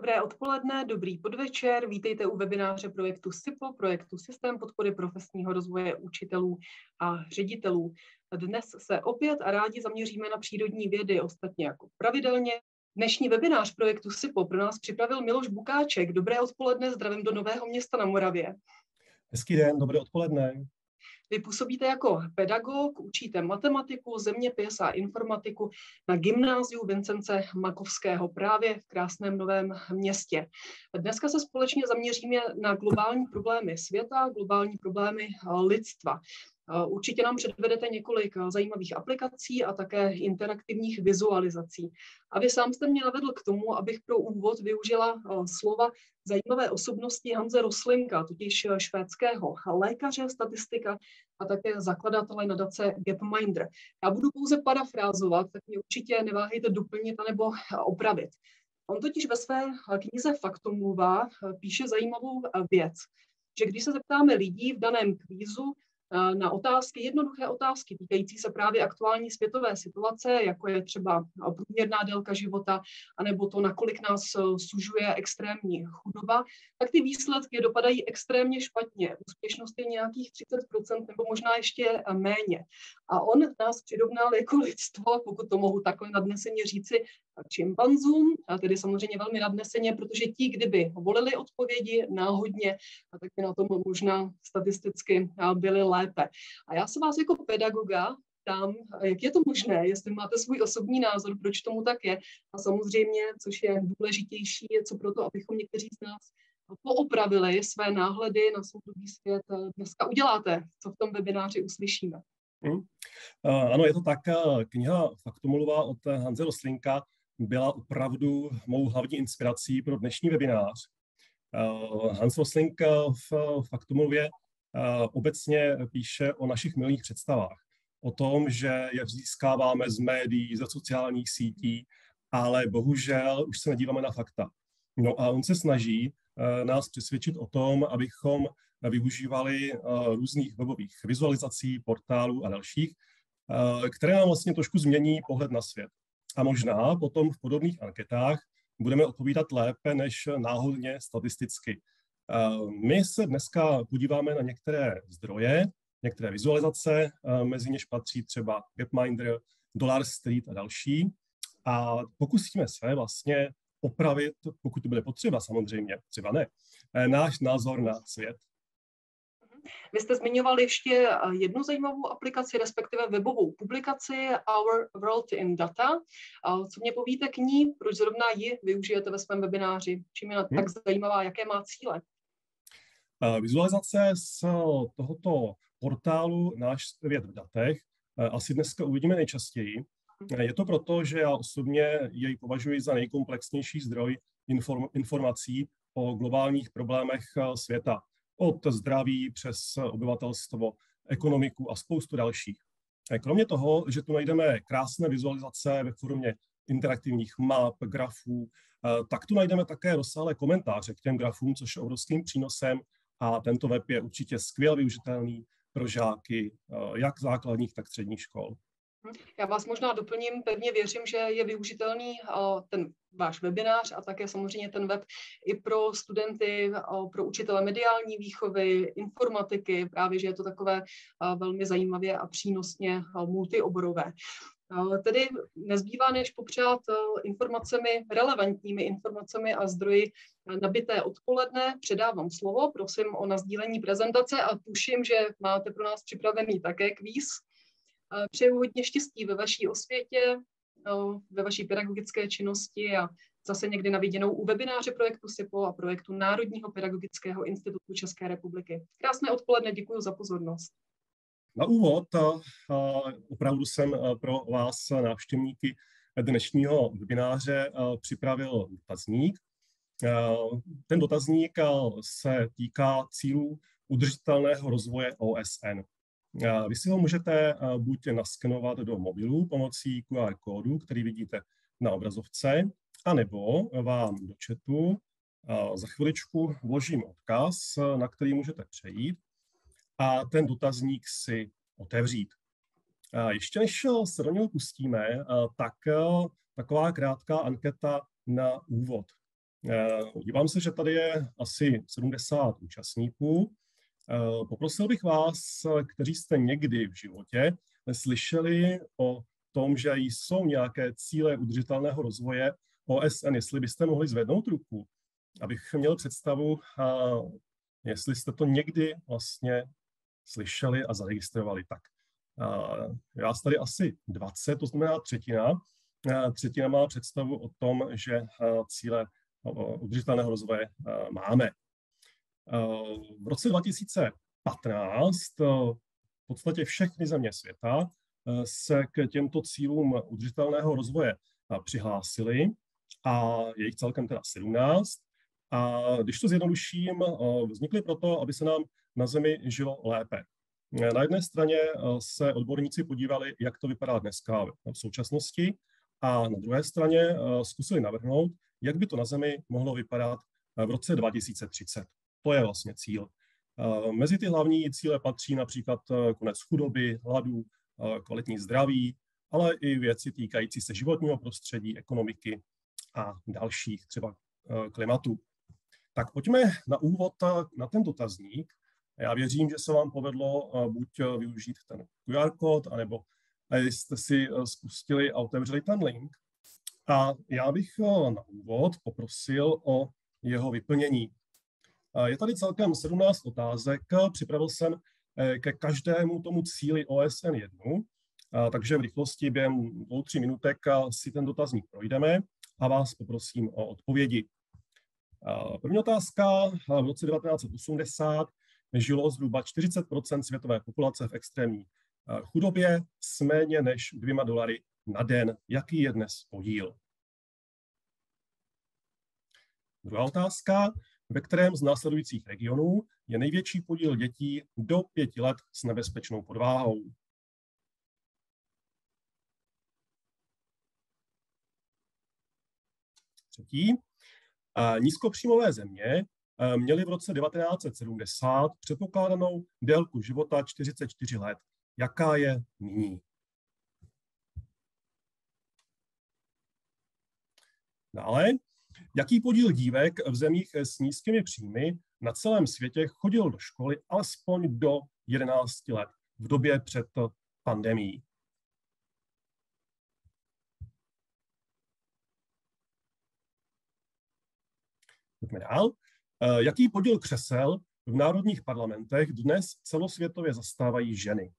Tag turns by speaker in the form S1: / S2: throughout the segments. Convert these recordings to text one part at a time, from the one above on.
S1: Dobré odpoledne, dobrý podvečer. Vítejte u webináře projektu SIPO, projektu Systém podpory profesního rozvoje učitelů a ředitelů. Dnes se opět a rádi zaměříme na přírodní vědy, ostatně jako pravidelně. Dnešní webinář projektu SIPO pro nás připravil Miloš Bukáček. Dobré odpoledne, zdravím do Nového města na Moravě.
S2: Hezký den, dobré odpoledne.
S1: Vy působíte jako pedagog, učíte matematiku, zeměpis a informatiku na gymnáziu Vincence Makovského právě v krásném novém městě. Dneska se společně zaměříme na globální problémy světa, globální problémy lidstva. Určitě nám předvedete několik zajímavých aplikací a také interaktivních vizualizací. A vy sám jste mě navedl k tomu, abych pro úvod využila slova zajímavé osobnosti Hanze Roslinka, totiž švédského lékaře, statistika a také zakladatele nadace Gapminder. Já budu pouze parafrázovat, tak mě určitě neváhejte doplnit nebo opravit. On totiž ve své knize Faktomluva píše zajímavou věc, že když se zeptáme lidí v daném kvízu, Eh, na otázky, jednoduché otázky týkající se právě aktuální světové situace, jako je třeba průměrná délka života, anebo to, nakolik nás eh, sužuje extrémní chudoba, tak ty výsledky dopadají extrémně špatně. Úspěšnost je nějakých 30% nebo možná ještě eh, méně. A on nás přirovnal jako lidstvo, pokud to mohu takhle nadneseně říci, čimpanzům, a tedy samozřejmě velmi nadneseně, protože ti, kdyby volili odpovědi náhodně, tak by na tom možná statisticky byli lépe. A já se vás jako pedagoga tam, jak je to možné, jestli máte svůj osobní názor, proč tomu tak je. A samozřejmě, což je důležitější, je co proto, abychom někteří z nás poopravili své náhledy na soudobý svět, dneska uděláte, co v tom webináři uslyšíme. Hmm.
S2: Ano, je to tak. Kniha Faktomulová od Hanze Roslinka byla opravdu mou hlavní inspirací pro dnešní webinář. Uh, Hans Rosling v Faktumově uh, obecně píše o našich milých představách. O tom, že je získáváme z médií, ze sociálních sítí, ale bohužel už se nedíváme na fakta. No a on se snaží nás přesvědčit o tom, abychom využívali různých webových vizualizací, portálů a dalších, které nám vlastně trošku změní pohled na svět. A možná potom v podobných anketách budeme odpovídat lépe než náhodně statisticky. My se dneska podíváme na některé zdroje, některé vizualizace, mezi něž patří třeba Gapminder, Dollar Street a další. A pokusíme se vlastně opravit, pokud to bude potřeba samozřejmě, třeba ne, náš názor na svět.
S1: Vy jste zmiňoval ještě eh, jednu zajímavou aplikaci, respektive webovou publikaci Our World in Data. Co mě povíte k ní? Proč zrovna ji využijete ve svém webináři? Čím je hmm. tak zajímavá? Jaké má cíle?
S2: Eh, vizualizace z tohoto portálu Náš svět v datech eh, asi dneska uvidíme nejčastěji. Je to proto, že já osobně jej považuji za nejkomplexnější zdroj inform- informací o globálních problémech světa od zdraví přes obyvatelstvo, ekonomiku a spoustu dalších. Kromě toho, že tu najdeme krásné vizualizace ve formě interaktivních map, grafů, tak tu najdeme také rozsáhlé komentáře k těm grafům, což je obrovským přínosem a tento web je určitě skvěle využitelný pro žáky jak základních, tak středních škol.
S1: Já vás možná doplním, pevně věřím, že je využitelný ten váš webinář a také samozřejmě ten web i pro studenty, pro učitele mediální výchovy, informatiky, právě, že je to takové velmi zajímavě a přínosně multioborové. Tedy nezbývá než popřát informacemi, relevantními informacemi a zdroji nabité odpoledne. Předávám slovo, prosím o nazdílení prezentace a tuším, že máte pro nás připravený také kvíz. Přeju hodně štěstí ve vaší osvětě, ve vaší pedagogické činnosti a zase někdy na viděnou u webináře projektu SIPO a projektu Národního pedagogického institutu České republiky. Krásné odpoledne, děkuji za pozornost.
S2: Na úvod opravdu jsem pro vás návštěvníky dnešního webináře připravil dotazník. Ten dotazník se týká cílů udržitelného rozvoje OSN. Vy si ho můžete buď naskenovat do mobilu pomocí QR kódu, který vidíte na obrazovce, anebo vám do chatu za chviličku vložím odkaz, na který můžete přejít a ten dotazník si otevřít. Ještě než se do něho pustíme, tak taková krátká anketa na úvod. Dívám se, že tady je asi 70 účastníků. Poprosil bych vás, kteří jste někdy v životě slyšeli o tom, že jsou nějaké cíle udržitelného rozvoje OSN, jestli byste mohli zvednout ruku, abych měl představu, jestli jste to někdy vlastně slyšeli a zaregistrovali. Tak já vás tady asi 20, to znamená třetina. Třetina má představu o tom, že cíle udržitelného rozvoje máme. V roce 2015 v podstatě všechny země světa se k těmto cílům udržitelného rozvoje přihlásili a je jich celkem teda 17. A když to zjednoduším, vznikly proto, aby se nám na Zemi žilo lépe. Na jedné straně se odborníci podívali, jak to vypadá dneska v současnosti, a na druhé straně zkusili navrhnout, jak by to na Zemi mohlo vypadat v roce 2030. To je vlastně cíl. Mezi ty hlavní cíle patří například konec chudoby, hladu, kvalitní zdraví, ale i věci týkající se životního prostředí, ekonomiky a dalších, třeba klimatu. Tak pojďme na úvod na ten dotazník. Já věřím, že se vám povedlo buď využít ten QR kód, anebo jste si spustili a otevřeli ten link. A já bych na úvod poprosil o jeho vyplnění. Je tady celkem 17 otázek. Připravil jsem eh, ke každému tomu cíli OSN jednu, takže v rychlosti během dvou, tři minutek si ten dotazník projdeme a vás poprosím o odpovědi. První otázka. V roce 1980 žilo zhruba 40 světové populace v extrémní chudobě s méně než dvěma dolary na den. Jaký je dnes podíl? Druhá otázka ve kterém z následujících regionů je největší podíl dětí do pěti let s nebezpečnou podváhou. Třetí. Nízkopříjmové země měly v roce 1970 předpokládanou délku života 44 let. Jaká je nyní? Dále, Jaký podíl dívek v zemích s nízkými příjmy na celém světě chodil do školy alespoň do 11 let v době před pandemí? Pojďme dál. Eh, jaký podíl křesel v národních parlamentech dnes celosvětově zastávají ženy?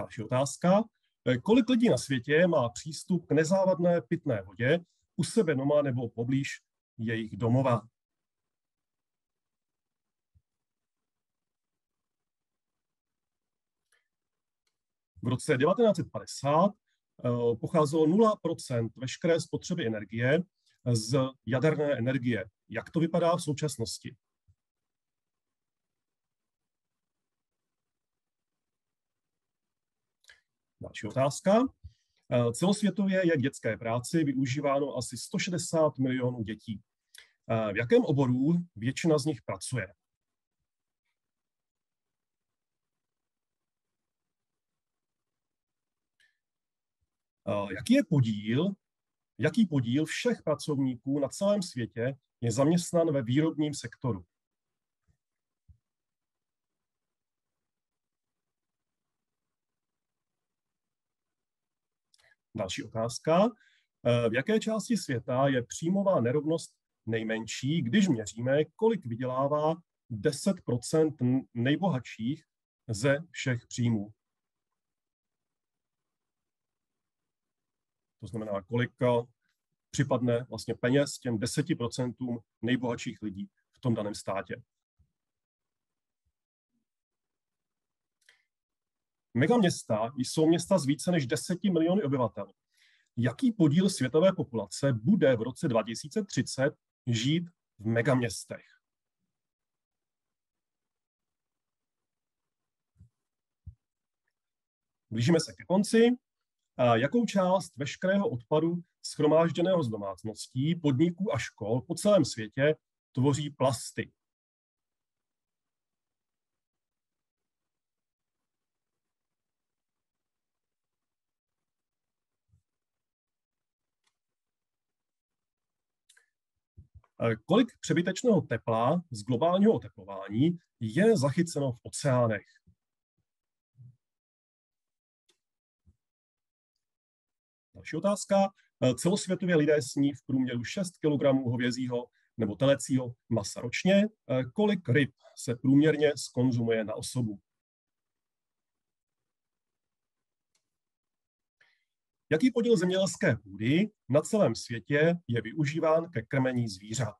S2: Další otázka. Eh, kolik lidí na světě má přístup k nezávadné pitné vodě u sebe doma nebo poblíž jejich domova? V roce 1950 eh, pocházelo 0% veškeré spotřeby energie z jaderné energie. Jak to vypadá v současnosti? Další otázka. Eh, celosvětově je k dětské práci využíváno asi 160 milionů dětí. Eh, v jakém oboru většina z nich pracuje? Eh, jaký je podíl, jaký podíl všech pracovníků na celém světě je zaměstnan ve výrobním sektoru? Další otázka. Eh, v jaké části světa je příjmová nerovnost nejmenší, když měříme, kolik vydělává 10% nejbohatších ze všech příjmů? To znamená, kolik eh, připadne vlastně peněz těm 10% nejbohatších lidí v tom daném státě. Megaměsta jsou města s více než 10 miliony obyvatel. Jaký podíl světové populace bude v roce 2030 žít v megaměstech? Blížíme se ke konci. Jakou část veškerého odpadu schromážděného z domácností, podniků a škol po celém světě tvoří plasty? Kolik přebytečného tepla z globálního oteplování je zachyceno v oceánech? Další otázka. Celosvětově lidé sní v průměru 6 kg hovězího nebo telecího masa ročně. Kolik ryb se průměrně skonzumuje na osobu? Jaký podíl zemědělské půdy na celém světě je využíván ke krmení zvířat?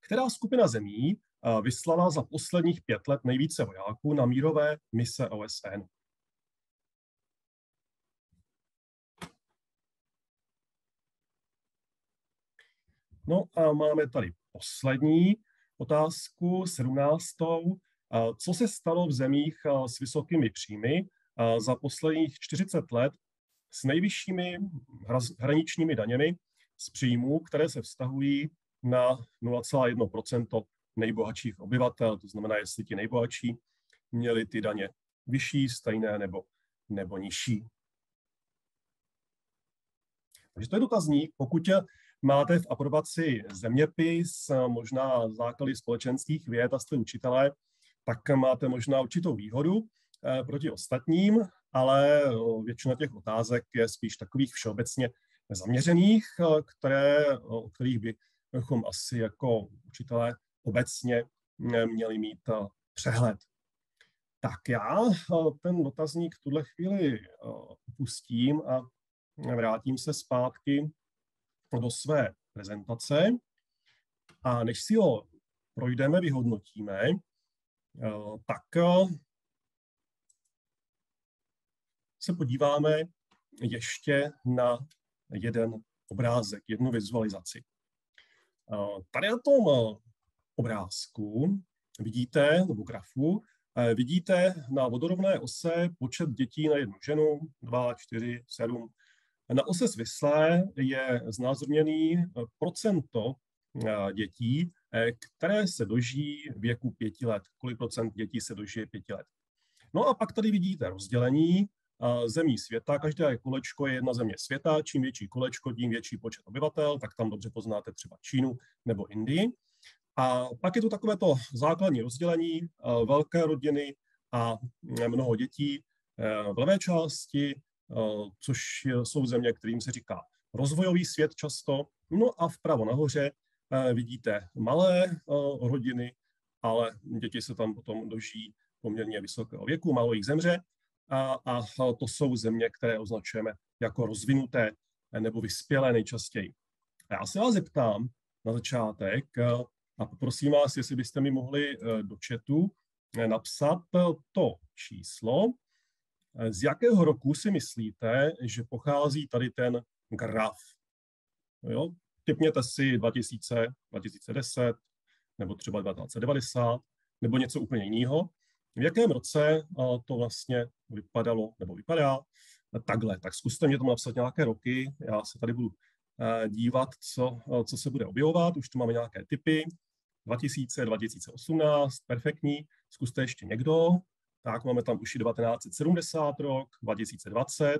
S2: Která skupina zemí eh, vyslala za posledních pět let nejvíce vojáků na mírové mise OSN? No a máme tady poslední otázku, sedmnáctou. Co se stalo v zemích s vysokými příjmy za posledních 40 let s nejvyššími hraničními daněmi z příjmů, které se vztahují na 0,1% nejbohatších obyvatel, to znamená, jestli ti nejbohatší měli ty daně vyšší, stejné nebo, nebo nižší. Takže to je dotazník. Pokud máte v aprobaci zeměpis, možná základy společenských věd a jste učitelé, tak máte možná určitou výhodu eh, proti ostatním, ale eh, většina těch otázek je spíš takových všeobecně zaměřených, eh, které, o kterých bychom asi jako učitelé obecně měli mít přehled. Tak já ten dotazník v tuhle chvíli opustím a vrátím se zpátky do své prezentace a než si ho projdeme, vyhodnotíme, eh, tak eh, se podíváme ještě na jeden obrázek, jednu vizualizaci. Eh, tady na tom obrázku vidíte, nebo grafu, vidíte na vodorovné ose počet dětí na jednu ženu, 2, 4, 7, na ose svislé je znázorněný eh, procento eh, dětí, eh, které se dožijí věku pěti let. Kolik procent dětí se dožije pěti let. No a pak tady vidíte rozdělení zemí světa. Každé kolečko je jedna země světa. Čím větší kolečko, tím větší počet obyvatel, tak tam dobře poznáte třeba Čínu nebo Indii. A pak je tu takovéto základní rozdělení, velké rodiny a mm, mnoho dětí v levé části, což jsou země, kterým se říká rozvojový svět často. No a vpravo nahoře eh, vidíte malé eh, rodiny, ale děti se tam potom dožijí poměrně vysokého věku, málo jich zemře. A, a to jsou země, které označujeme jako rozvinuté nebo vyspělé nejčastěji. A já se vás zeptám na začátek a poprosím vás, jestli byste mi mohli do chatu napsat to číslo, z jakého roku si myslíte, že pochází tady ten graf? Jo? Typněte si 2000, 2010, nebo třeba 1990, nebo něco úplně jiného. V jakém roce to vlastně vypadalo, nebo vypadá takhle? Tak zkuste mě to napsat nějaké roky, já se tady budu eh, dívat, co, co se bude objevovat, už tu máme nějaké typy, 2000, 2018, perfektní, zkuste ještě někdo, tak máme tam už i 1970 rok, 2020.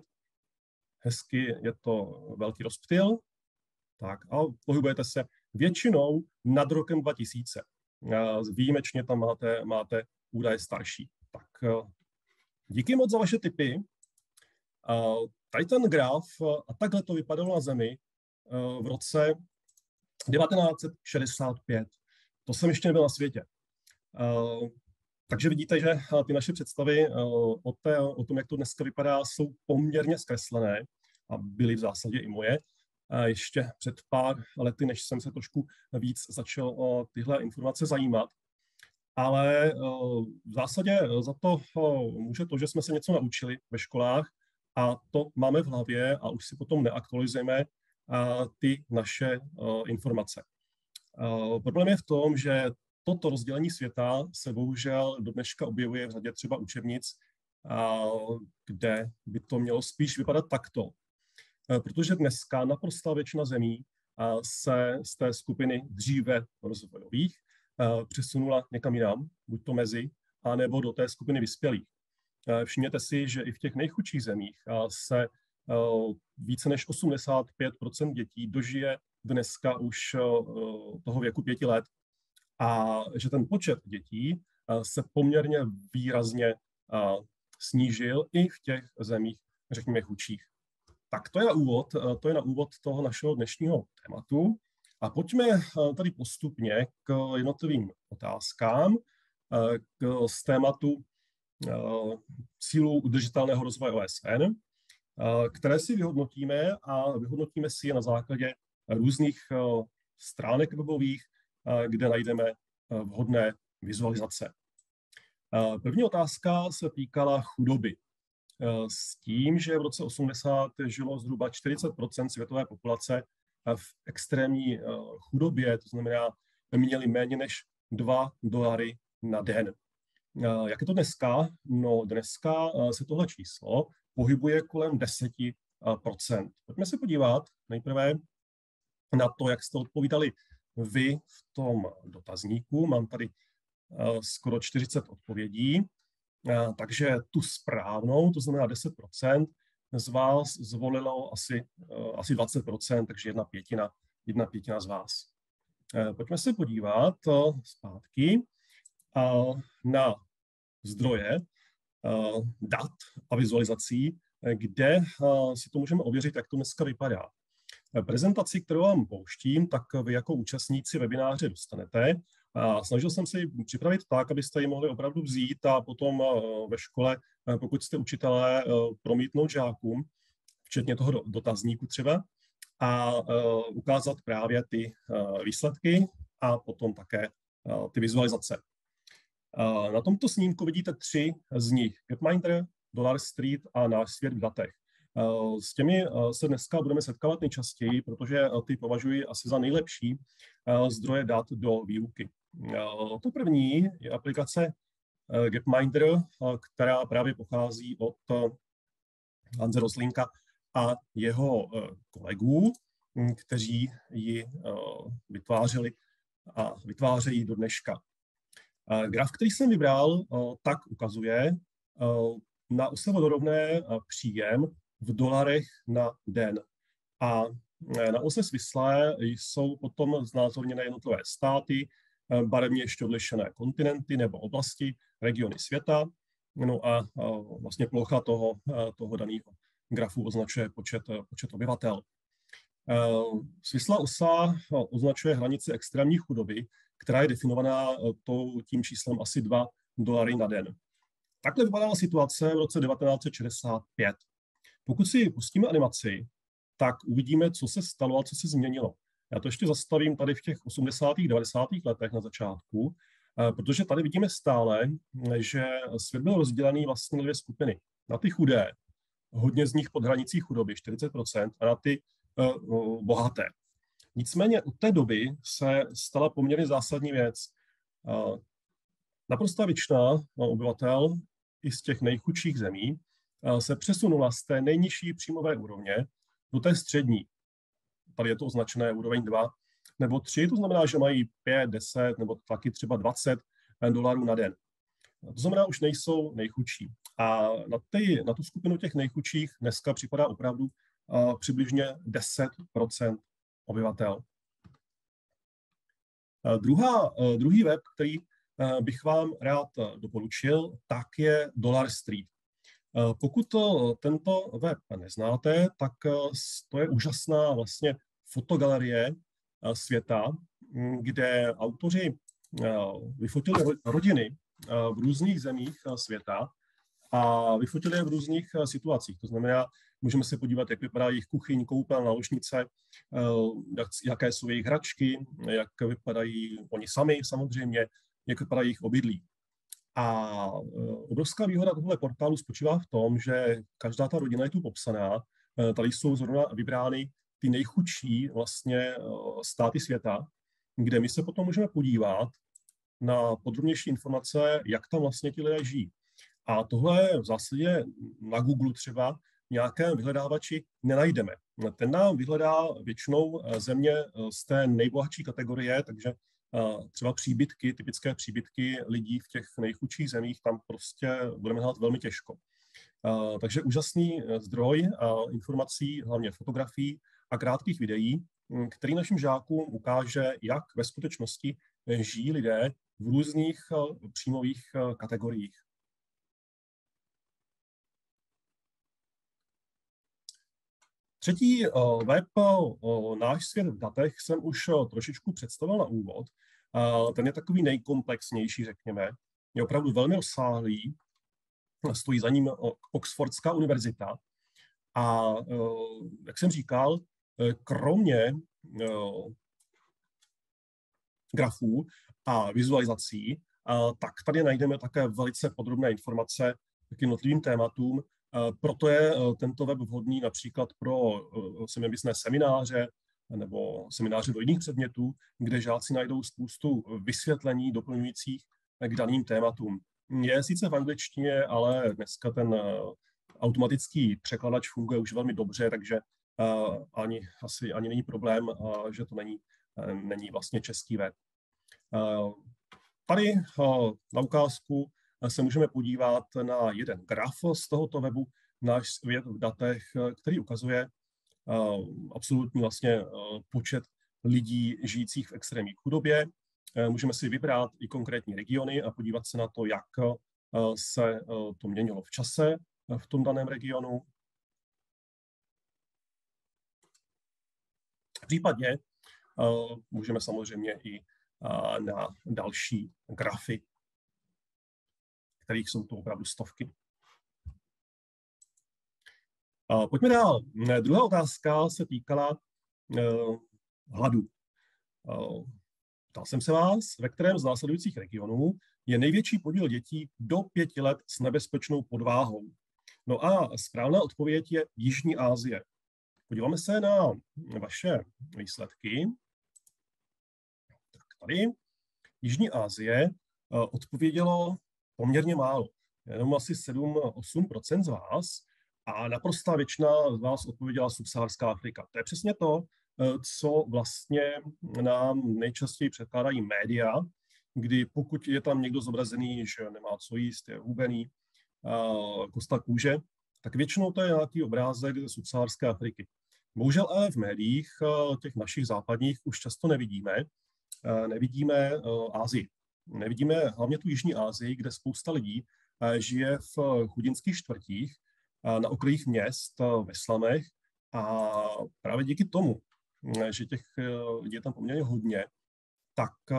S2: Hezky je to velký rozptyl. Tak a pohybujete se většinou nad rokem 2000. Výjimečně tam máte, máte údaje starší. Tak díky moc za vaše tipy. Tady ten graf, a takhle to vypadalo na Zemi v roce 1965. To jsem ještě nebyl na světě. Takže vidíte, že eh, ty naše představy eh, o, té, o tom, jak to dneska vypadá, jsou poměrně zkreslené a byly v zásadě i moje. Ještě před pár lety, než jsem se trošku víc začal o tyhle informace zajímat. Ale eh, v zásadě za to může to, že jsme se něco naučili ve školách a to máme v hlavě a už si potom neaktualizujeme ty naše informace. Problém je v tom, že toto rozdělení světa se bohužel do dneška objevuje v řadě třeba učebnic, kde by to mělo spíš vypadat takto. E, protože dneska naprostá většina zemí se z té skupiny dříve rozvojových přesunula někam jinam, buď to mezi, anebo do té skupiny vyspělých. Všimněte si, že i v těch nejchudších zemích se více než 85 dětí dožije dneska už toho věku pěti let a že ten počet dětí se poměrně výrazně snížil i v těch zemích, řekněme, chudších. Tak to je na úvod, to je na úvod toho našeho dnešního tématu. A pojďme tady postupně k jednotlivým otázkám k, z tématu cílů udržitelného rozvoje OSN, které si vyhodnotíme a vyhodnotíme si je na základě různých stránek webových, kde najdeme vhodné vizualizace. První otázka se týkala chudoby. S tím, že v roce 80 žilo zhruba 40% světové populace v extrémní chudobě, to znamená, měli méně než 2 dolary na den. Jak je to dneska? No dneska se tohle číslo pohybuje kolem 10% Pojďme se podívat nejprve na to, jak jste odpovídali vy v tom dotazníku. Mám tady skoro 40 odpovědí, takže tu správnou, to znamená 10% z vás zvolilo asi, asi 20% takže jedna pětina, jedna pětina z vás. Pojďme se podívat zpátky na zdroje dat a vizualizací, kde si to můžeme ověřit, jak to dneska vypadá. Prezentaci, kterou vám pouštím, tak vy jako účastníci webináře dostanete. A snažil jsem si připravit tak, abyste ji mohli opravdu vzít a potom ve škole, pokud jste učitelé, promítnout žákům, včetně toho dotazníku třeba, a ukázat právě ty výsledky a potom také ty vizualizace. Na tomto snímku vidíte tři z nich. Gapminder, Dollar Street a náš svět v datech. S těmi se dneska budeme setkávat nejčastěji, protože ty považuji asi za nejlepší zdroje dat do výuky. To první je aplikace Gapminder, která právě pochází od Hanze Roslinka a jeho kolegů, kteří ji vytvářeli a vytvářejí do dneška. Graf, který jsem vybral, tak ukazuje na oslevodorovné příjem v dolarech na den. A e, na ose svislé jsou potom znázorněné jednotlivé státy, e, barevně ještě odlišené kontinenty nebo oblasti, regiony světa. No a vlastně plocha toho, e, toho daného grafu označuje počet, počet obyvatel. Svislá osa označuje hranici extrémní chudoby, která je definovaná tím číslem asi 2 dolary na den. Takhle vypadala situace v roce 1965. Pokud si pustíme animaci, tak uvidíme, co se stalo a co se změnilo. Já to ještě zastavím tady v těch 80. 90. letech na začátku, eh, protože tady vidíme stále, že svět byl rozdělený vlastně na dvě skupiny. Na ty chudé, hodně z nich pod hranicí chudoby, 40%, a na ty uh, bohaté. Nicméně od té doby se stala poměrně zásadní věc. Uh, naprostá většina obyvatel i z těch nejchudších zemí se přesunula z té nejnižší příjmové úrovně do té střední. Tady je to označené úroveň 2 nebo 3, to znamená, že mají 5, 10 nebo taky třeba 20 dolarů na den. To znamená, už nejsou nejchudší. A na, ty, na tu skupinu těch nejchudších dneska připadá opravdu uh, přibližně 10% obyvatel. Uh, druhá, uh, druhý web, který bych vám rád doporučil, tak je Dollar Street. Eh, pokud to, tento web neznáte, tak eh, to je úžasná vlastně fotogalerie eh, světa, mm, kde autoři vyfotili rodiny v různých zemích světa a vyfotili je v různých situacích. To znamená, můžeme se podívat, jak vypadá jejich kuchyň, koupelna, ložnice, jaké jsou jejich hračky, jak vypadají oni sami samozřejmě, jak vypadá jejich obydlí. A e, obrovská výhoda tohle portálu spočívá v tom, že každá ta rodina je tu popsaná. E, tady jsou zrovna vybrány ty nejchudší vlastně e, státy světa, kde my se potom můžeme podívat na podrobnější informace, jak tam vlastně ti lidé žijí. A tohle v zásadě na Google třeba v nějakém vyhledávači nenajdeme. Ten nám vyhledá většinou země z té nejbohatší kategorie, takže třeba příbytky, typické příbytky lidí v těch nejchudších zemích, tam prostě budeme hledat velmi těžko. Takže úžasný e, zdroj informací, hlavně fotografií a krátkých videí, který našim žákům ukáže, jak ve skutečnosti žijí lidé v různých příjmových kategoriích. Třetí web, náš svět v datech, jsem už trošičku představil na úvod. Ten je takový nejkomplexnější, řekněme. Je opravdu velmi rozsáhlý, stojí za ním Oxfordská univerzita. A jak jsem říkal, kromě grafů a vizualizací, tak tady najdeme také velice podrobné informace k jednotlivým tématům. Proto je tento web vhodný například pro zeměpisné semináře nebo semináře do jiných předmětů, kde žáci najdou spoustu vysvětlení doplňujících k daným tématům. Je sice v angličtině, ale dneska ten eh, automatický překladač funguje už velmi dobře, takže eh, ani, asi ani není problém, eh, že to není, není vlastně český web. Tady na ukázku se můžeme podívat na jeden graf z tohoto webu, náš svět v datech, který ukazuje absolutní vlastně počet lidí žijících v extrémní chudobě, Eh, můžeme si vybrat i konkrétní regiony a podívat se na to, jak eh, se eh, to měnilo v čase v tom daném regionu. Případně můžeme samozřejmě i na další grafy, kterých jsou to opravdu stovky. Pojďme dál. Druhá otázka se týkala hladu. Ptal jsem se vás, ve kterém z následujících regionů je největší podíl dětí do pěti let s nebezpečnou podváhou. No a správná odpověď je Jižní Asie. Podíváme se na vaše výsledky. Tak tady. Jižní Asie eh, odpovědělo poměrně málo. Jenom asi 7-8% z vás a naprostá většina z vás odpověděla subsaharská Afrika. To je přesně to, Eh, co vlastně nám nejčastěji předkládají média, kdy pokud je tam někdo zobrazený, že nemá co jíst, je hubený, kosta kůže, tak většinou to je nějaký obrázek ze subsaharské Afriky. Bohužel ale v médiích eh, těch našich západních už často nevidíme, eh, nevidíme Ázii. Nevidíme hlavně tu Jižní Ázii, kde spousta lidí žije v chudinských čtvrtích, na okrajích měst, ve slamech a právě díky tomu Eh, že těch eh, lidí je tam poměrně hodně, tak eh,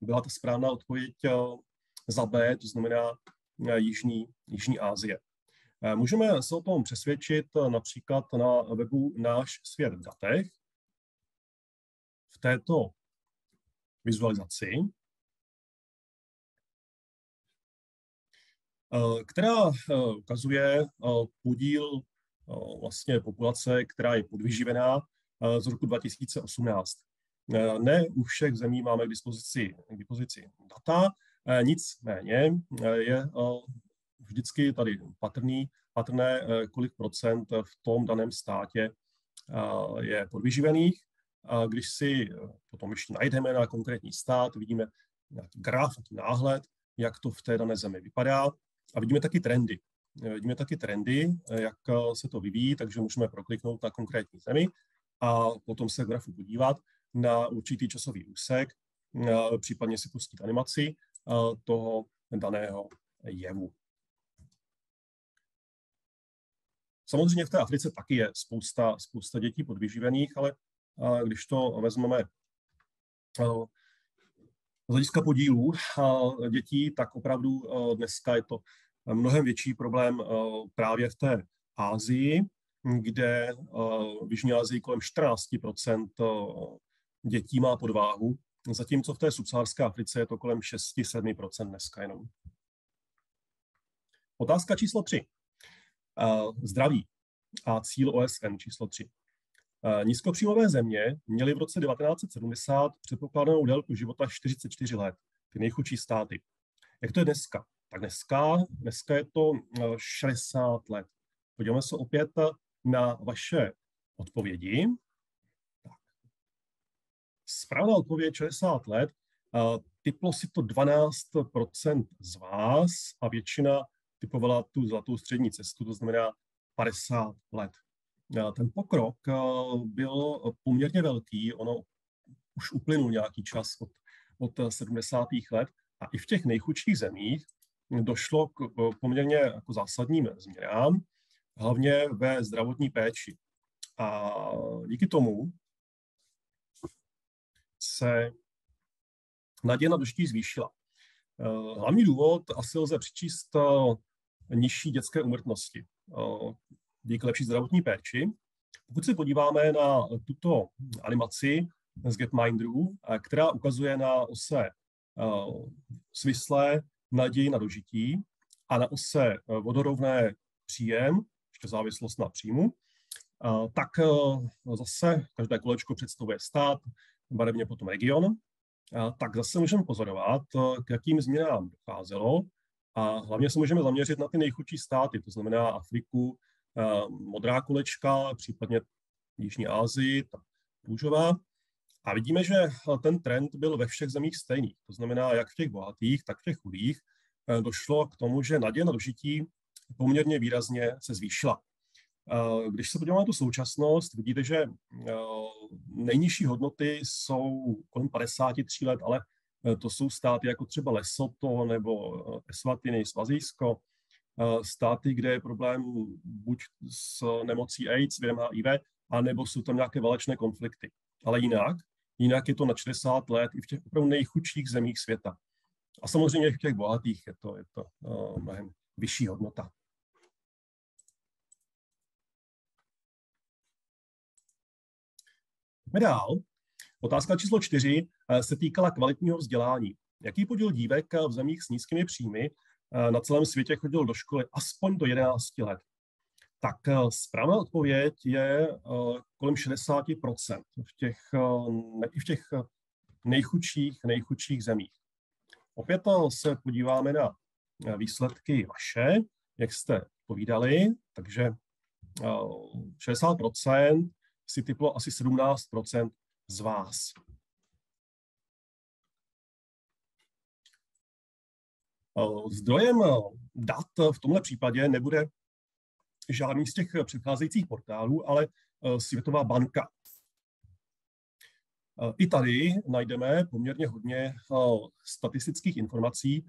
S2: byla ta správná odpověď za B, to znamená Jižní, Jižní Asie. Můžeme se o tom přesvědčit například na webu Náš svět v datech. V této vizualizaci, která ukazuje podíl vlastně populace, která je podvyživená Eh, z roku 2018. Eh, ne u všech zemí máme k dispozici, k dispozici data, eh, nicméně je vždycky tady patrný, patrné, kolik procent v tom daném státě je podvyživených. A když si potom ještě najdeme na konkrétní stát, vidíme nějaký graf, nějaký náhled, jak to v té dané zemi vypadá a vidíme taky trendy. Vidíme taky trendy, jak se to vyvíjí, takže můžeme prokliknout na konkrétní zemi a potom se grafu podívat na určitý časový úsek, případně si pustit animaci toho daného jevu. Samozřejmě v té Africe taky je spousta, spousta dětí podvyživených, ale když to vezmeme z hlediska podílů dětí, tak opravdu dneska je to mnohem větší problém právě v té Ázii, kde eh, v Jižní Asii kolem 14 eh, dětí má podváhu, zatímco v té subsaharské Africe je to kolem 6-7% dneska jenom. Otázka číslo 3. Eh, zdraví a cíl OSN číslo 3. Nízkopříjmové země měly v roce 1970 předpokládanou délku života 44 let, ty nejchudší státy. Jak to je dneska? Tak dneska, dneska je to 60 let. Podíváme se opět na vaše odpovědi. Tak. Správná odpověď 60 let Typlo si to 12% z vás a většina typovala tu zlatou střední cestu, to znamená 50 let. Ten pokrok byl poměrně velký, ono už uplynul nějaký čas od, od 70. let a i v těch nejchudších zemích došlo k poměrně jako zásadním změnám, hlavně ve zdravotní péči. A díky tomu se naděje na dožití zvýšila. Hlavní důvod asi lze přičíst nižší dětské umrtnosti díky lepší zdravotní péči. Pokud se podíváme na tuto animaci z GetMinderů, která ukazuje na ose svislé naději na dožití a na ose vodorovné příjem, ještě závislost na příjmu, tak zase každé kolečko představuje stát, barevně potom region, tak zase můžeme pozorovat, k jakým změnám docházelo a hlavně se můžeme zaměřit na ty nejchudší státy, to znamená Afriku, modrá kolečka, případně Jižní Asii, ta růžová. A vidíme, že ten trend byl ve všech zemích stejný. To znamená, jak v těch bohatých, tak v těch chudých došlo k tomu, že naděje na dožití poměrně výrazně se zvýšila. Když se podíváme na tu současnost, vidíte, že nejnižší hodnoty jsou kolem 53 let, ale to jsou státy jako třeba Lesoto nebo Eswatini, Svazijsko, státy, kde je problém buď s nemocí AIDS, virem HIV, anebo jsou tam nějaké válečné konflikty. Ale jinak, jinak je to na 60 let i v těch opravdu nejchudších zemích světa. A samozřejmě i v těch bohatých je to, je to uh, mnohem vyšší hodnota. Jdeme dál. Otázka číslo čtyři eh, se týkala kvalitního vzdělání. Jaký podíl dívek v zemích s nízkými příjmy eh, na celém světě chodil do školy aspoň do 11 let? Tak eh, správná odpověď je kolem 60% v těch, i v těch nejchudších, nejchudších zemích. Opět se podíváme na výsledky vaše, jak jste povídali, takže 60% si typlo asi 17% z vás. Zdrojem dat v tomhle případě nebude žádný z těch předcházejících portálů, ale Světová banka. I tady najdeme poměrně hodně statistických informací,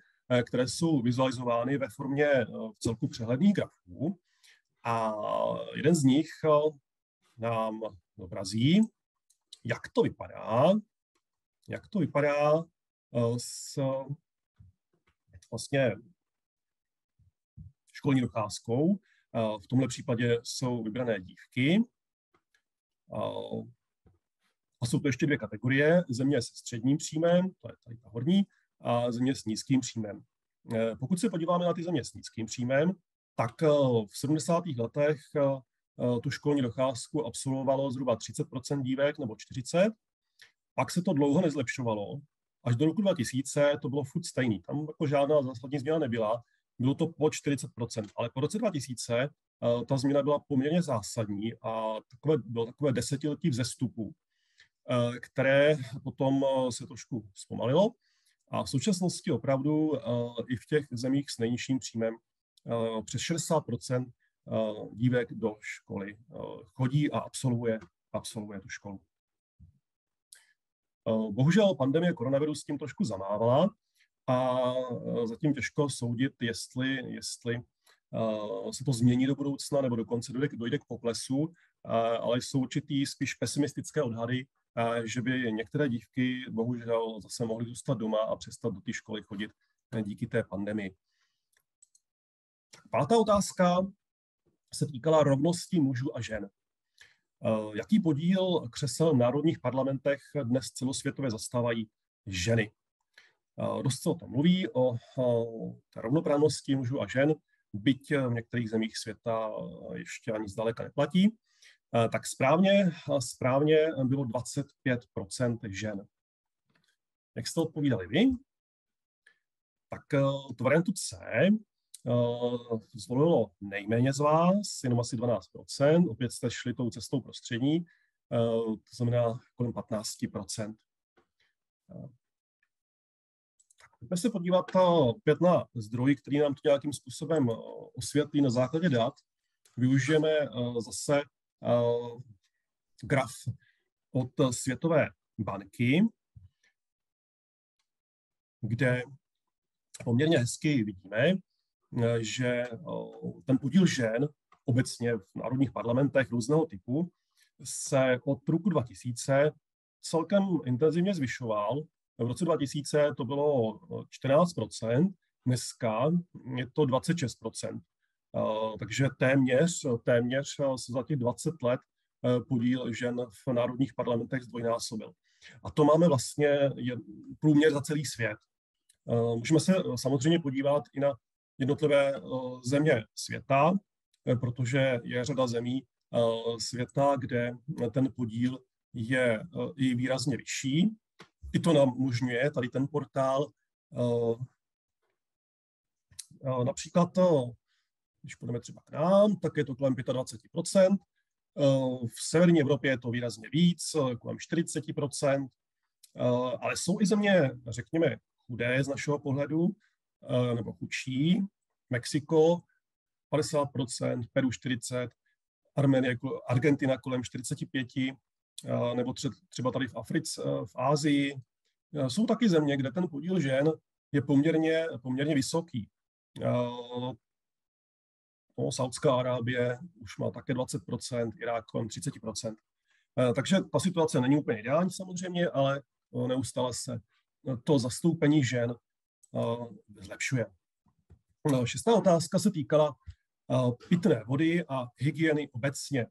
S2: které jsou vizualizovány ve formě v celku přehledných grafů. A jeden z nich nám zobrazí, jak to vypadá, jak to vypadá eh, s vlastně školní docházkou. V tomhle případě jsou vybrané dívky. A jsou to ještě dvě kategorie. Země se středním příjmem, to je tady ta horní, a země s nízkým příjmem. Pokud se podíváme na ty země s nízkým příjmem, tak v 70. letech Eh, tu školní docházku absolvovalo zhruba 30% dívek nebo 40. Pak se to dlouho nezlepšovalo. Až do roku 2000 to bylo furt stejný. Tam jako žádná zásadní změna nebyla. Bylo to po 40% ale po roce 2000 eh, ta změna byla poměrně zásadní a takové, bylo takové desetiletí vzestupu, eh, které potom se trošku zpomalilo. A v současnosti opravdu i v těch zemích s nejnižším příjmem přes 60 Eh, dívek do školy chodí a absolvuje, absolvuje tu školu. Eh, bohužel pandemie koronaviru s tím trošku zamávala a zatím těžko soudit, jestli, jestli se to změní do budoucna nebo dokonce dojde, dojde k poklesu, ale jsou určitý spíš pesimistické odhady, že by některé dívky bohužel zase mohly zůstat doma a přestat do té školy chodit díky té pandemii. Pátá otázka se týkala rovnosti mužů a žen. Eh, jaký podíl křesel v národních parlamentech dnes celosvětově zastávají ženy? Eh, dost se o tom mluví, o, té rovnoprávnosti mužů a žen, byť v některých zemích světa ještě ani zdaleka neplatí. Eh, tak správně, správně bylo 25% žen. Jak jste odpovídali vy? Tak to variantu C Eh, zvolilo nejméně z vás, jenom asi 12%, opět jste šli tou cestou prostřední, eh, to znamená kolem 15%. Eh, Pojďme se podívat opět na zdroj, který nám to nějakým způsobem osvětlí na základě dat. Využijeme zase graf od Světové banky, kde poměrně hezky vidíme, že ten podíl žen obecně v národních parlamentech různého typu se od roku 2000 celkem intenzivně zvyšoval. V roce 2000 to bylo 14% dneska je to 26% takže téměř, téměř se za těch 20 let podíl žen v národních parlamentech zdvojnásobil. A to máme vlastně průměr za celý svět. Můžeme se samozřejmě podívat i na jednotlivé země světa, protože je řada zemí světa, kde ten podíl je i výrazně vyšší. I to nám umožňuje tady ten portál. Například, když půjdeme třeba k nám, tak je to kolem 25%. V severní Evropě je to výrazně víc, kolem 40%, ale jsou i země, řekněme, chudé z našeho pohledu, nebo chudší. Mexiko 50%, Peru 40%, Arménie, Argentina kolem 45%, nebo třeba tady v Africe, v Ázii. Jsou taky země, kde ten podíl žen je poměrně, poměrně vysoký. No, Saudská Arábie už má také 20%, Irák kolem 30%. Takže ta situace není úplně ideální samozřejmě, ale neustále se to zastoupení žen zlepšuje. Šestá otázka se týkala pitné vody a hygieny obecně.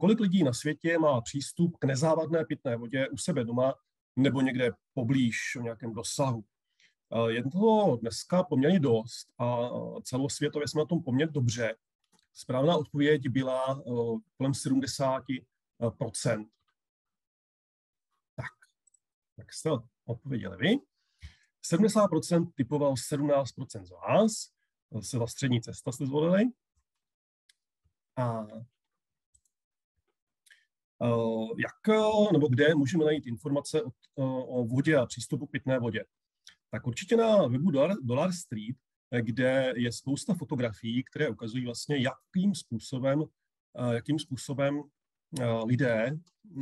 S2: Kolik lidí na světě má přístup k nezávadné pitné vodě u sebe doma nebo někde poblíž v nějakém dosahu? Je toho dneska poměrně dost a celosvětově jsme na tom poměrně dobře. Správná odpověď byla kolem 70 Tak, tak jste odpověděli vy. 70% typoval 17% z vás, se ta střední cesta jste zvolili. A jak nebo kde můžeme najít informace o, o vodě a přístupu k pitné vodě? Tak určitě na webu Dollar, Dollar Street, kde je spousta fotografií, které ukazují vlastně, jakým způsobem, jakým způsobem lidé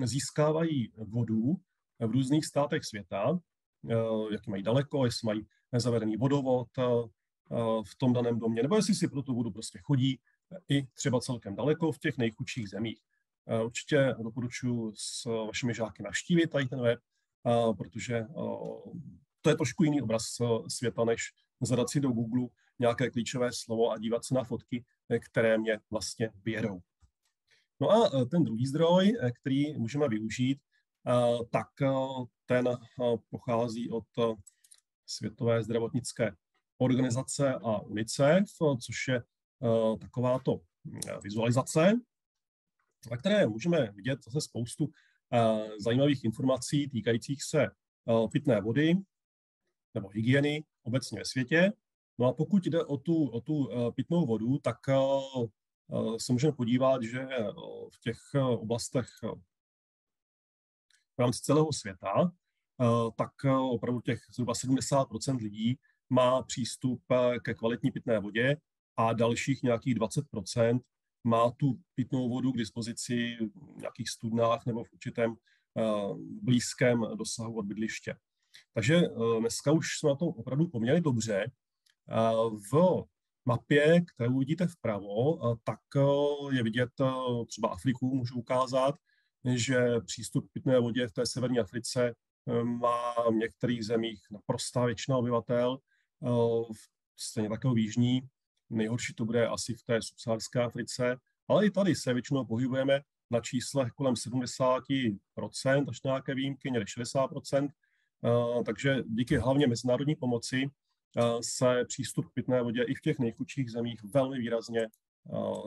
S2: získávají vodu v různých státech světa, jaký mají daleko, jestli mají zavedený vodovod v tom daném domě, nebo jestli si pro tu vodu prostě chodí i třeba celkem daleko v těch nejchudších zemích. Určitě doporučuji s vašimi žáky navštívit tady ten web, protože to je trošku jiný obraz světa, než zadat si do Google nějaké klíčové slovo a dívat se na fotky, které mě vlastně vědou. No a ten druhý zdroj, který můžeme využít, tak ten pochází od Světové zdravotnické organizace a UNICEF, což je takováto vizualizace, na které můžeme vidět zase spoustu zajímavých informací týkajících se pitné vody nebo hygieny obecně ve světě. No a pokud jde o tu, o tu pitnou vodu, tak se můžeme podívat, že v těch oblastech v rámci celého světa, tak opravdu těch zhruba 70% lidí má přístup ke kvalitní pitné vodě a dalších nějakých 20% má tu pitnou vodu k dispozici v nějakých studnách nebo v určitém blízkém dosahu od bydliště. Takže dneska už jsme na tom opravdu poměrně dobře. V mapě, kterou vidíte vpravo, tak je vidět třeba Afriku, můžu ukázat, že přístup k pitné vodě v té severní Africe má v některých zemích naprostá většina obyvatel, stejně takového v jižní. Nejhorší to bude asi v té subsaharské Africe, ale i tady se většinou pohybujeme na číslech kolem 70%, až nějaké výjimky, někde 60%. Takže díky hlavně mezinárodní pomoci se přístup k pitné vodě i v těch nejchudších zemích velmi výrazně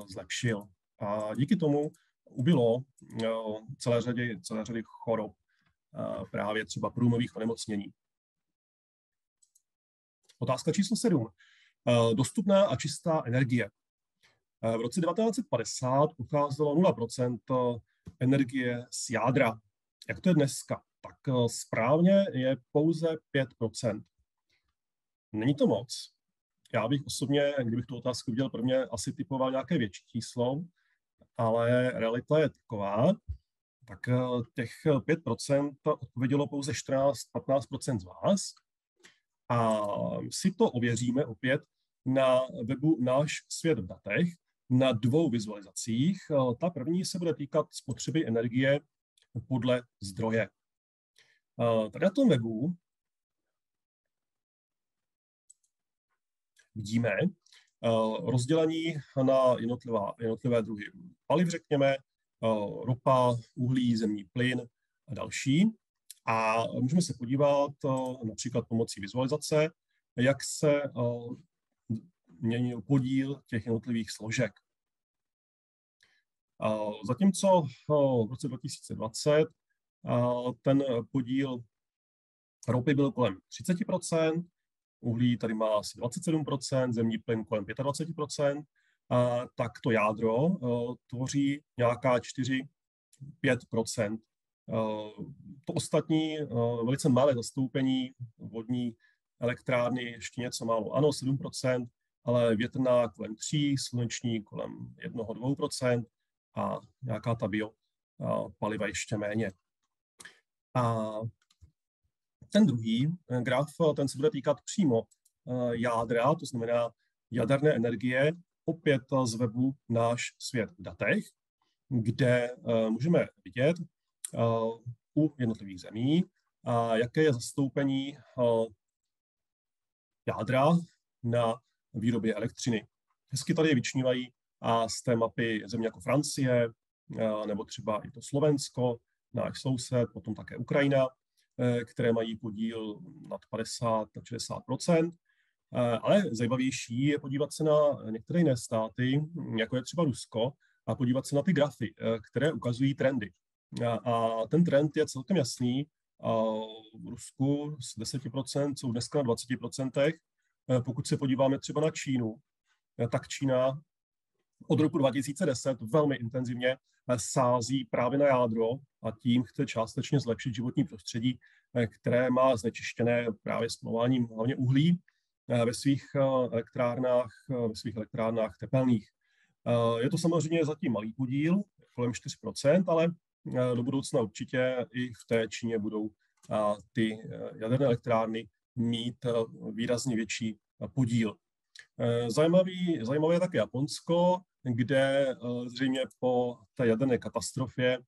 S2: zlepšil. A díky tomu ubylo celé řady, celé řady chorob, právě třeba průmových onemocnění. Otázka číslo 7. Dostupná a čistá energie. V roce 1950 pocházelo 0% energie z jádra. Jak to je dneska? Tak správně je pouze 5%. Není to moc. Já bych osobně, kdybych tu otázku udělal, pro mě asi typoval nějaké větší číslo, ale realita je taková, tak eh, těch 5% odpovědělo pouze 14-15% z vás. A si to ověříme opět na webu Náš svět v datech, na dvou vizualizacích. Eh, ta první se bude týkat spotřeby energie podle zdroje. Eh, tady na tom webu vidíme rozdělení na jednotlivá, jednotlivé druhy paliv, řekněme, ropa, uhlí, zemní plyn a další. A můžeme se podívat například pomocí vizualizace, jak se měnil podíl těch jednotlivých složek. Zatímco v roce 2020 ten podíl ropy byl kolem 30 uhlí tady má asi 27% zemní plyn kolem 25% tak to jádro eh, tvoří nějaká 4-5 eh, To ostatní, eh, velice malé zastoupení vodní elektrárny, ještě něco málo. Ano, 7% ale větrná kolem 3, sluneční kolem 1-2% a nějaká ta bio paliva ještě méně. A ten druhý graf, ten se bude týkat přímo jádra, to znamená jaderné energie opět z webu Náš svět v datech, kde eh, můžeme vidět eh, u jednotlivých zemí, jaké je zastoupení eh, jádra na výrobě elektřiny. Hezky tady vyčnívají a z té mapy země jako Francie, nebo třeba i to Slovensko, náš soused, potom také Ukrajina, které mají podíl nad 50 60 Eh, ale zajímavější je podívat se na některé jiné státy, jako je třeba Rusko, a podívat se na ty grafy, eh, které ukazují trendy. A ten trend je celkem jasný. V Rusku z 10% jsou dneska na 20%. Eh, pokud se podíváme třeba na Čínu, tak Čína od roku 2010 velmi intenzivně sází právě na jádro a tím chce částečně zlepšit životní prostředí, které má znečištěné právě spalováním hlavně uhlí Eh, ve svých eh, elektrárnách, eh, ve svých elektrárnách tepelných. Je to samozřejmě zatím malý podíl, kolem 4%, ale do budoucna určitě i v té Číně budou ty jaderné elektrárny mít výrazně větší podíl. Zajímavý, zajímavé je také Japonsko, kde zřejmě po té jaderné katastrofě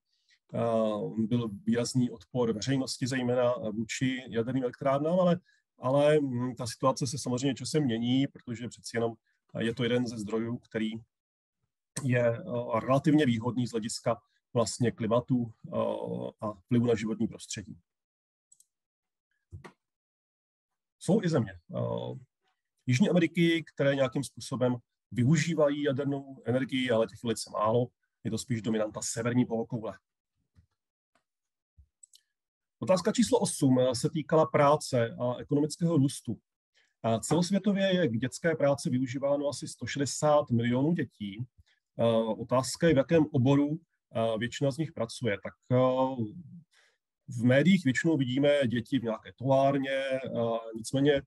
S2: byl výrazný odpor veřejnosti, zejména vůči jaderným elektrárnám, ale ale hm, ta situace se samozřejmě časem mění, protože přeci jenom je to jeden ze zdrojů, který je eh, relativně výhodný z hlediska vlastně klimatu eh, a vlivu na životní prostředí. Jsou i země eh, Jižní Ameriky, které nějakým způsobem využívají jadernou energii, ale těch velice málo. Je to spíš dominanta severní polokoule. Otázka číslo 8 eh, se týkala práce a ekonomického růstu. A celosvětově je k dětské práci využíváno asi 160 milionů dětí. Eh, otázka je, v jakém oboru eh, většina z nich pracuje. Tak v médiích většinou vidíme děti v nějaké továrně, nicméně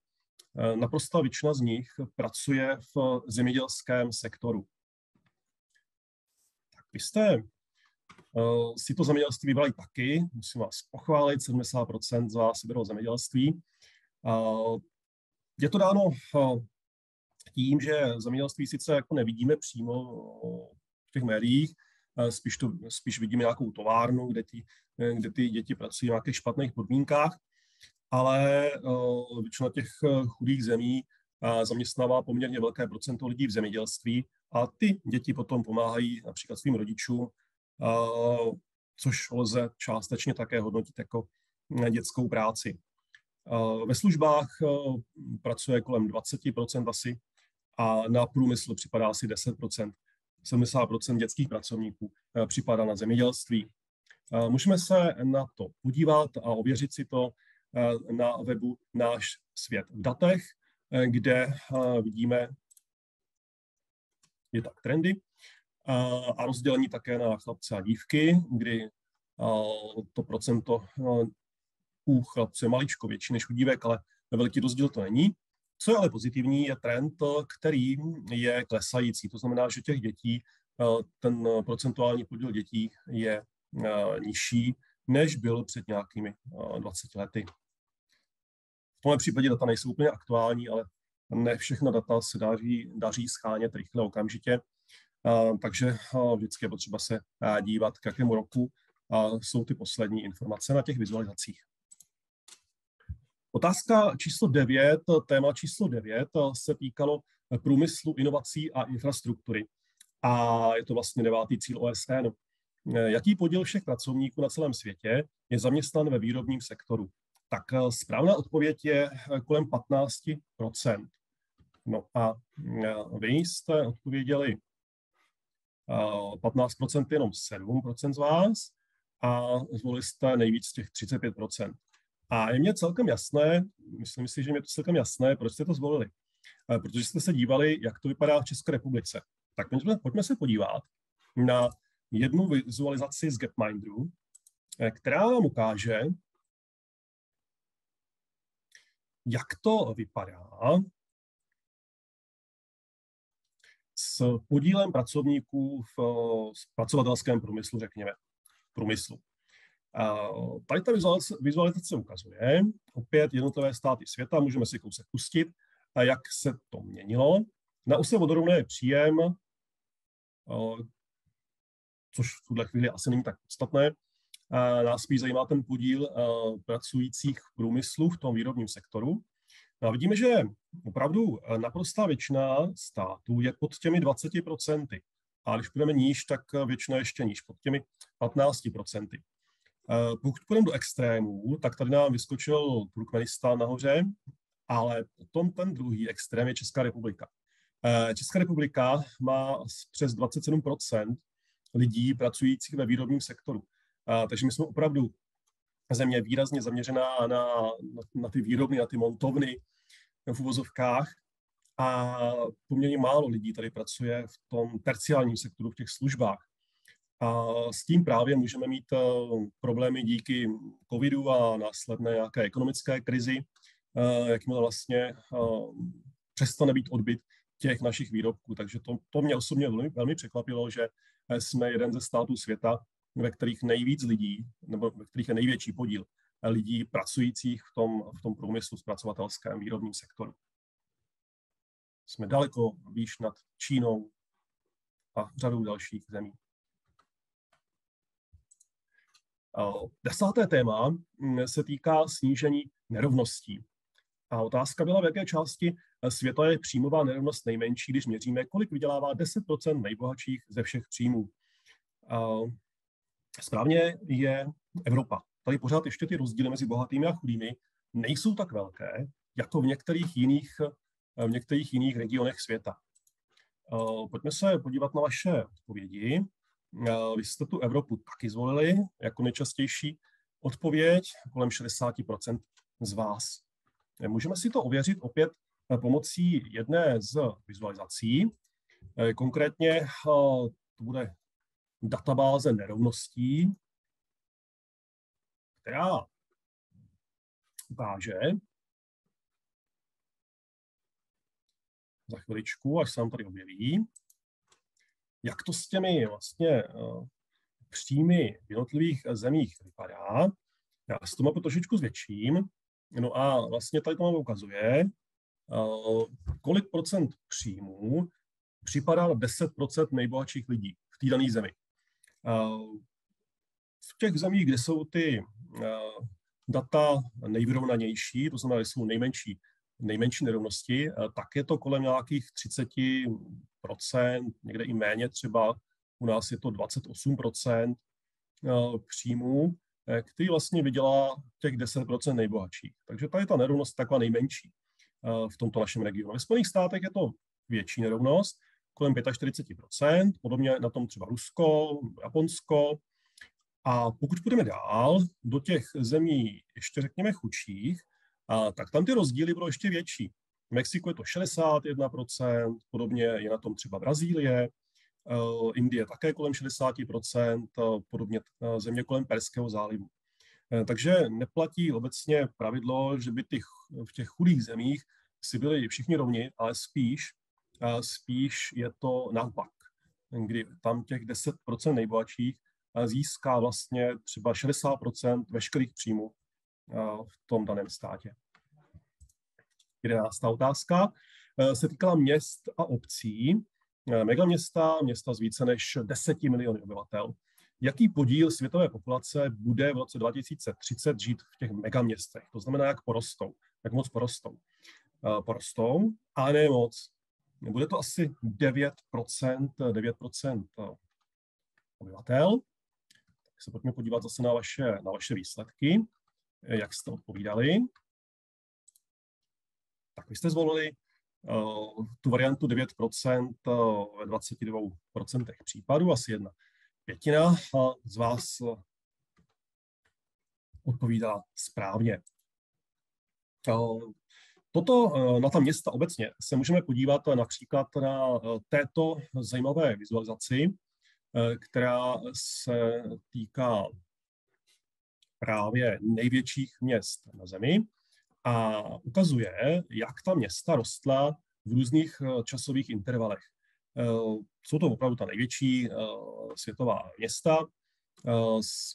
S2: naprosto většina z nich pracuje v zemědělském sektoru. Tak vy jste Eh, si to zemědělství vybrali taky, musím vás pochválit, 70% z vás vybral zemědělství. Eh, je to dáno eh, tím, že zemědělství sice jako nevidíme přímo v těch médiích, spíš, to, spíš vidíme nějakou továrnu, kde ty, kde ty děti pracují v nějakých špatných podmínkách, ale většina těch chudých zemí zaměstnává poměrně velké procento lidí v zemědělství a ty děti potom pomáhají například svým rodičům což lze částečně také hodnotit jako dětskou práci. Ve službách pracuje kolem 20% asi a na průmysl připadá asi 10%. 70% dětských pracovníků připadá na zemědělství. Můžeme se na to podívat a ověřit si to na webu Náš svět v datech, kde vidíme je tak trendy a rozdělení také na chlapce a dívky, kdy to procento u chlapců je maličko větší než u dívek, ale velký rozdíl to není. Co je ale pozitivní, je trend, který je klesající. To znamená, že těch dětí, ten procentuální podíl dětí je nižší, než byl před nějakými 20 lety. Tomhle případě data nejsou úplně aktuální, ale ne všechna data se daří, daří schánět rychle okamžitě, takže vždycky je potřeba se dívat, k jakému roku jsou ty poslední informace na těch vizualizacích. Otázka číslo 9, téma číslo 9 se týkalo průmyslu, inovací a infrastruktury. A je to vlastně devátý cíl OSN. Jaký podíl všech pracovníků na celém světě je zaměstnan ve výrobním sektoru? Tak správná odpověď je kolem 15% No a vy jste odpověděli 15% jenom 7% z vás a zvolili jste nejvíc těch 35%. A je mně celkem jasné, myslím si, že mě to celkem jasné, proč jste to zvolili. Protože jste se dívali, jak to vypadá v České republice. Tak pojďme, pojďme se podívat na jednu vizualizaci z Gapminderu, eh, která vám ukáže, jak to vypadá s podílem pracovníků v zpracovatelském průmyslu, řekněme, průmyslu. Tady ta vizualizace ukazuje opět jednotlivé státy světa, můžeme si kousek pustit, jak se to měnilo. Na ose vodorovné je příjem, což v tuhle chvíli asi není tak podstatné. Nás spíš zajímá ten podíl pracujících v průmyslu v tom výrobním sektoru. A vidíme, že opravdu naprostá většina států je pod těmi 20%. A když půjdeme níž, tak většina ještě níž, pod těmi 15%. Pokud půjdeme do extrémů, tak tady nám vyskočil Turkmenistán nahoře, ale potom ten druhý extrém je Česká republika. Česká republika má přes 27% lidí pracujících ve výrobním sektoru. Takže my jsme opravdu země výrazně zaměřená na, na, na ty výrobny, na ty montovny v uvozovkách a poměrně málo lidí tady pracuje v tom terciálním sektoru, v těch službách. A s tím právě můžeme mít eh, problémy díky covidu a následné nějaké ekonomické krizi, eh, jakmile vlastně eh, přestane být odbyt těch našich výrobků. Takže to, to mě osobně velmi, velmi překvapilo, že jsme jeden ze států světa, ve kterých nejvíc lidí, nebo ve kterých je největší podíl lidí pracujících v tom, v tom průmyslu, zpracovatelském výrobním sektoru. Jsme daleko výš nad Čínou a řadou dalších zemí. Desáté téma mm, se týká snížení nerovností. A otázka byla, v jaké části světa je příjmová nerovnost nejmenší, když měříme, kolik vydělává 10% nejbohatších ze všech příjmů. Správně je Evropa. Tady pořád ještě ty rozdíly mezi bohatými a chudými nejsou tak velké, jako v některých jiných, v některých jiných regionech světa. Pojďme se podívat na vaše odpovědi. Vy jste tu Evropu taky zvolili jako nejčastější odpověď, kolem 60% z vás. Můžeme si to ověřit opět pomocí jedné z vizualizací. Konkrétně to bude databáze nerovností, která ukáže za chviličku, až se nám tady objeví, jak to s těmi vlastně uh, příjmy v jednotlivých zemích vypadá. Já si to mapu trošičku zvětším. No a vlastně tady to nám ukazuje, uh, kolik procent příjmů připadá na 10% nejbohatších lidí v té dané zemi. Uh, v těch zemích, kde jsou ty data nejvyrovnanější, to znamená, že jsou nejmenší, nejmenší nerovnosti, tak je to kolem nějakých 30%, někde i méně třeba, u nás je to 28% příjmů, který vlastně vydělá těch 10% nejbohatších. Takže tady je ta nerovnost taková nejmenší v tomto našem regionu. Ve Spojených státech je to větší nerovnost, kolem 45%, podobně na tom třeba Rusko, Japonsko, a pokud půjdeme dál do těch zemí ještě řekněme chudších, a, tak tam ty rozdíly budou ještě větší. V Mexiku je to 61%, podobně je na tom třeba Brazílie, uh, Indie také kolem 60%, uh, podobně uh, země kolem Perského zálivu. Takže neplatí obecně pravidlo, že by těch, v těch chudých zemích si byli všichni rovni, ale spíš, spíš je to naopak, kdy tam těch 10% nejbohatších získá vlastně třeba 60% veškerých příjmů v tom daném státě. Jedenáctá otázka se týkala měst a obcí. Megaměsta, města z více než 10 miliony obyvatel. Jaký podíl světové populace bude v roce 2030 žít v těch megaměstech? To znamená, jak porostou, jak moc porostou. Porostou, ale ne moc. Bude to asi 9%, 9% obyvatel. Tak se pojďme podívat zase na vaše, na vaše výsledky, jak jste odpovídali. Tak vy jste zvolili uh, tu variantu 9% uh, ve 22% případů, asi jedna pětina z vás uh, odpovídá správně. Uh, Toto na ta města obecně se můžeme podívat například na této zajímavé vizualizaci, která se týká právě největších měst na Zemi a ukazuje, jak ta města rostla v různých eh, časových intervalech. Eh, jsou to opravdu ta největší eh, světová města,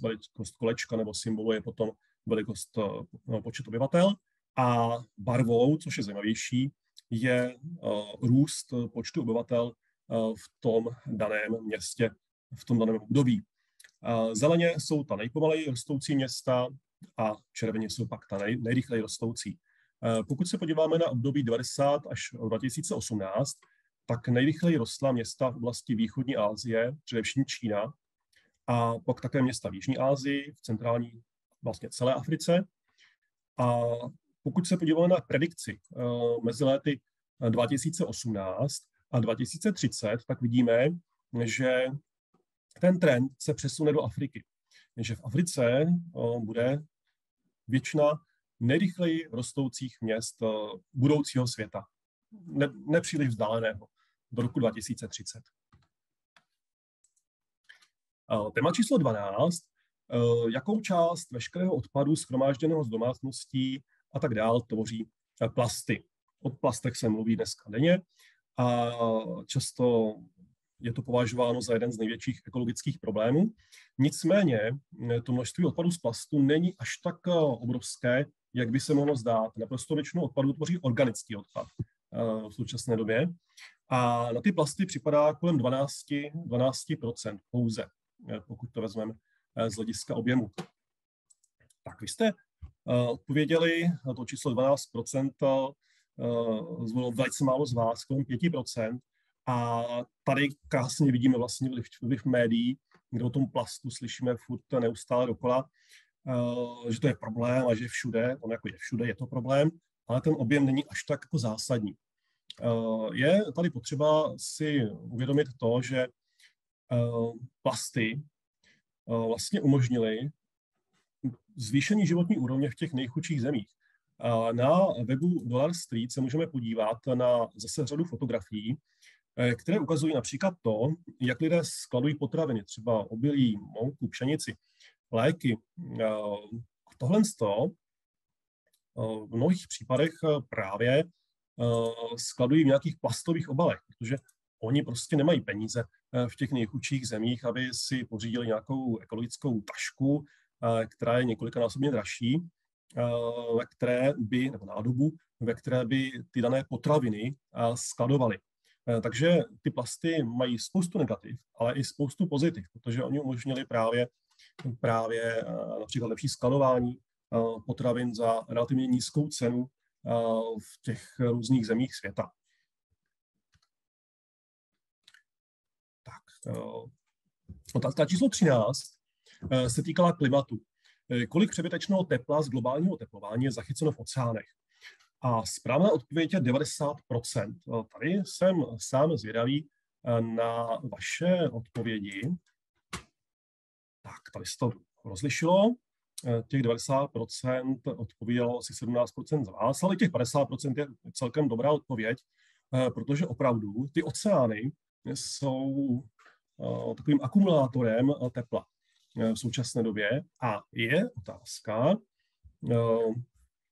S2: velikost kolečka nebo symbolu je potom velikost no, počet obyvatel a barvou, což je zajímavější, je růst počtu obyvatel v tom daném městě, v tom daném období. Zeleně jsou ta nejpomaleji rostoucí města a červeně jsou pak ta nej, nejrychleji rostoucí. Pokud se podíváme na období 90 až 2018, tak nejrychleji rostla města v oblasti východní Asie, především Čína, a pak také města v Jižní Asii, v centrální vlastně celé Africe. A pokud se podíváme na predikci mezi lety 2018 a 2030, tak vidíme, že ten trend se přesune do Afriky. Že v Africe bude většina nejrychleji rostoucích měst budoucího světa. Ne, nepříliš vzdáleného, do roku 2030. Téma číslo 12. Jakou část veškerého odpadu schromážděného z domácností a tak dál tvoří plasty? O plastech se mluví dneska denně a často je to považováno za jeden z největších ekologických problémů. Nicméně to množství odpadů z plastu není až tak eh, obrovské, jak by se mohlo zdát. Naprosto většinu odpadů tvoří organický odpad eh, v současné době. A na ty plasty připadá kolem 12, 12% pouze, eh, pokud to vezmeme z hlediska objemu. Tak vy jste odpověděli na to číslo 12%, zvolilo velice málo z vás, kolem 5%, a tady krásně vidíme vlastně vliv, vliv médií, kde o tom plastu slyšíme furt neustále dokola, že to je problém a že všude, on jako je všude, je to problém, ale ten objem není až tak jako zásadní. Je tady potřeba si uvědomit to, že plasty vlastně umožnily zvýšení životní úrovně v těch nejchudších zemích. Na webu Dollar Street se můžeme podívat na zase řadu fotografií, Eh, které ukazují například to, jak lidé skladují potraviny, třeba obilí, mouku, pšenici, léky. Eh, tohle eh, v mnohých případech právě skladují v nějakých plastových obalech, protože oni prostě nemají peníze v těch nejchudších zemích, aby si pořídili nějakou ekologickou tašku, která je několikanásobně dražší, ve které by, nebo nádobu, ve které by ty dané potraviny skladovaly. Eh, takže ty plasty mají spoustu negativ, ale i spoustu pozitiv, protože oni umožnili právě, právě eh, například lepší skladování eh, potravin za relativně nízkou cenu v těch různých zemích světa. Tak, otázka číslo 13 se týkala klimatu. Kolik přebytečného tepla z globálního oteplování je zachyceno v oceánech? A správná odpověď je 90%. No, tady jsem sám zvědavý eh, na vaše odpovědi. Tak, tady se to rozlišilo. Eh, těch 90% odpovědělo asi 17% z vás, ale těch 50% je celkem dobrá odpověď, eh, protože opravdu ty oceány jsou takovým akumulátorem tepla v současné době. A je otázka,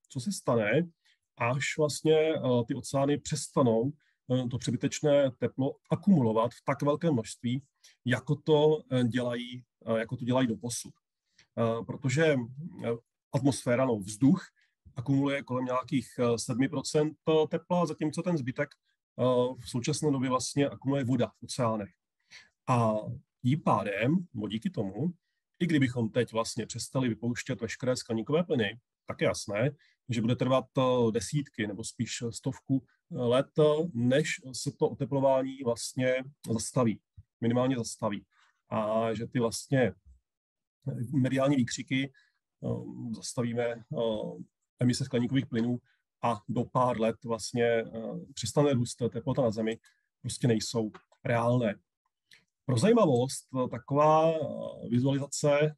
S2: co se stane, až vlastně ty oceány přestanou to přebytečné teplo akumulovat v tak velké množství, jako to dělají, jako to dělají do posud. Protože atmosféra, no vzduch, akumuluje kolem nějakých 7% tepla, zatímco ten zbytek v současné době vlastně akumuluje voda v oceánech. A tím pádem, díky tomu, i kdybychom teď vlastně přestali vypouštět veškeré skleníkové plyny, tak je jasné, že bude trvat eh, desítky nebo spíš stovku eh, let, než se to oteplování vlastně zastaví, minimálně zastaví. A že ty vlastně eh, mediální výkřiky zastavíme emise skleníkových plynů a do pár let vlastně přestane růst teplota na Zemi, prostě nejsou reálné. Pro zajímavost, eh, taková eh, vizualizace,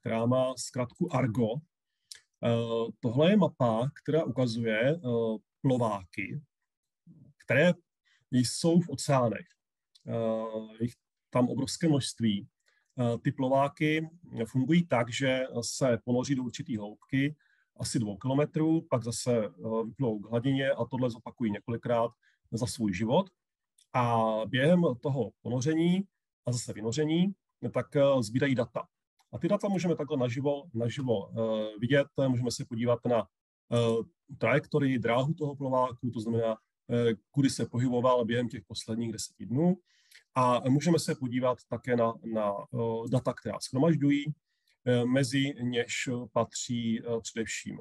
S2: která má zkrátku ARGO, eh, tohle je mapa, která ukazuje plováky, které jsou v oceánech. Jich tam obrovské množství. Ty plováky fungují tak, že se ponoří do určité hloubky, asi dvou kilometrů, pak zase vyplou k hladině a tohle zopakují několikrát za svůj život. A během toho ponoření a zase vynoření, tak eh, sbírají data. A ty data můžeme takhle naživo, naživo uh, vidět, můžeme se podívat na trajektorii, dráhu toho plováku, to znamená, kudy se pohyboval během těch posledních deseti dnů. A můžeme se podívat také na, na data, která schromažďují, mezi něž patří především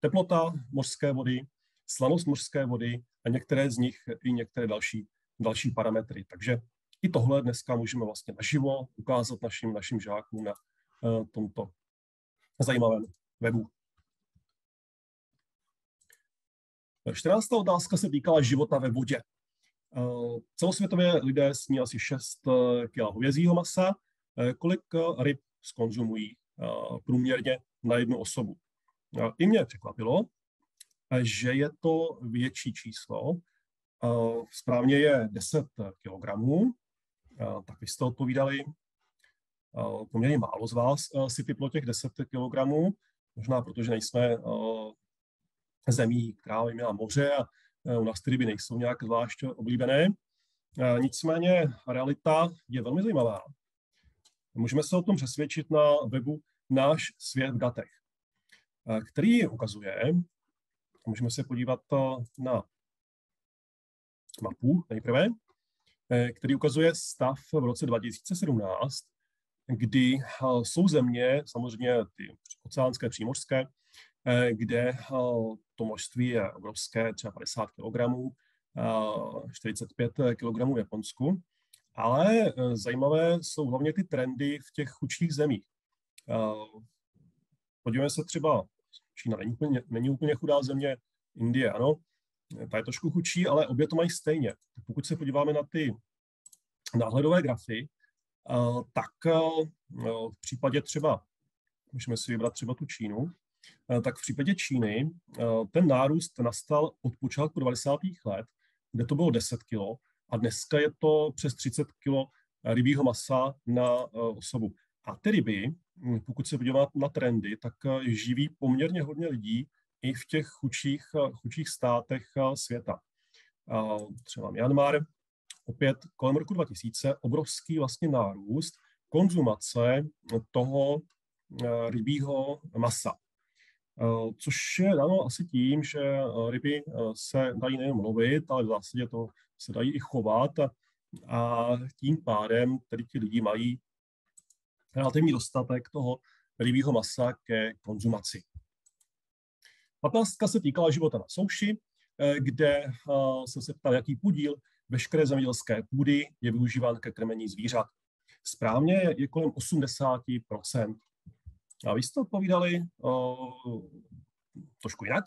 S2: teplota mořské vody, slanost mořské vody a některé z nich i některé další, další parametry. Takže i tohle dneska můžeme vlastně naživo ukázat našim, našim žákům na uh, tomto zajímavém webu. 14. otázka se týkala života ve vodě. Uh, celosvětově lidé sní asi 6 kg hovězího masa. Uh, kolik ryb skonzumují průměrně na jednu osobu? I mě překvapilo, že je to větší číslo. Správně je 10 kg, tak vy jste odpovídali. Poměrně málo z vás si typlo těch 10 kg, možná protože nejsme zemí, která by měla moře a u nás ty ryby nejsou nějak zvlášť oblíbené. Nicméně realita je velmi zajímavá. Můžeme se o tom přesvědčit na webu Náš svět v datech, který ukazuje, můžeme se podívat na mapu nejprve, Eh, který ukazuje stav v roce 2017, kdy eh, jsou země, samozřejmě ty oceánské, přímořské, eh, kde to množství je obrovské, třeba 50 kg, 45 kg v Japonsku, ale zajímavé jsou hlavně ty trendy v těch chudších zemích. Podívejme se třeba, Čína není úplně, není úplně chudá země, Indie, ano, ta je trošku chudší, ale obě to mají stejně. Pokud se podíváme na ty náhledové grafy, eh, tak eh, v případě třeba, můžeme si vybrat třeba tu Čínu, eh, tak v případě Číny ten nárůst nastal od počátku 90. let, kde to bylo 10 kg, a dneska je to přes 30 kg rybího masa na osobu. A ty ryby, pokud se podíváme na trendy, tak živí poměrně hodně lidí, i v těch chudších, chudších státech světa. Třeba Myanmar, opět kolem roku 2000 obrovský vlastně nárůst konzumace toho rybího masa. Což je dáno asi tím, že ryby se dají nejen lovit, ale v zásadě to se dají i chovat a tím pádem tedy ti lidi mají relativní dostatek toho rybího masa ke konzumaci. 15. se týkala života na souši, eh, kde eh, jsem se ptal, jaký podíl veškeré zemědělské půdy je využíván ke krmení zvířat. Správně je kolem 80%. A vy jste odpovídali uh, trošku jinak.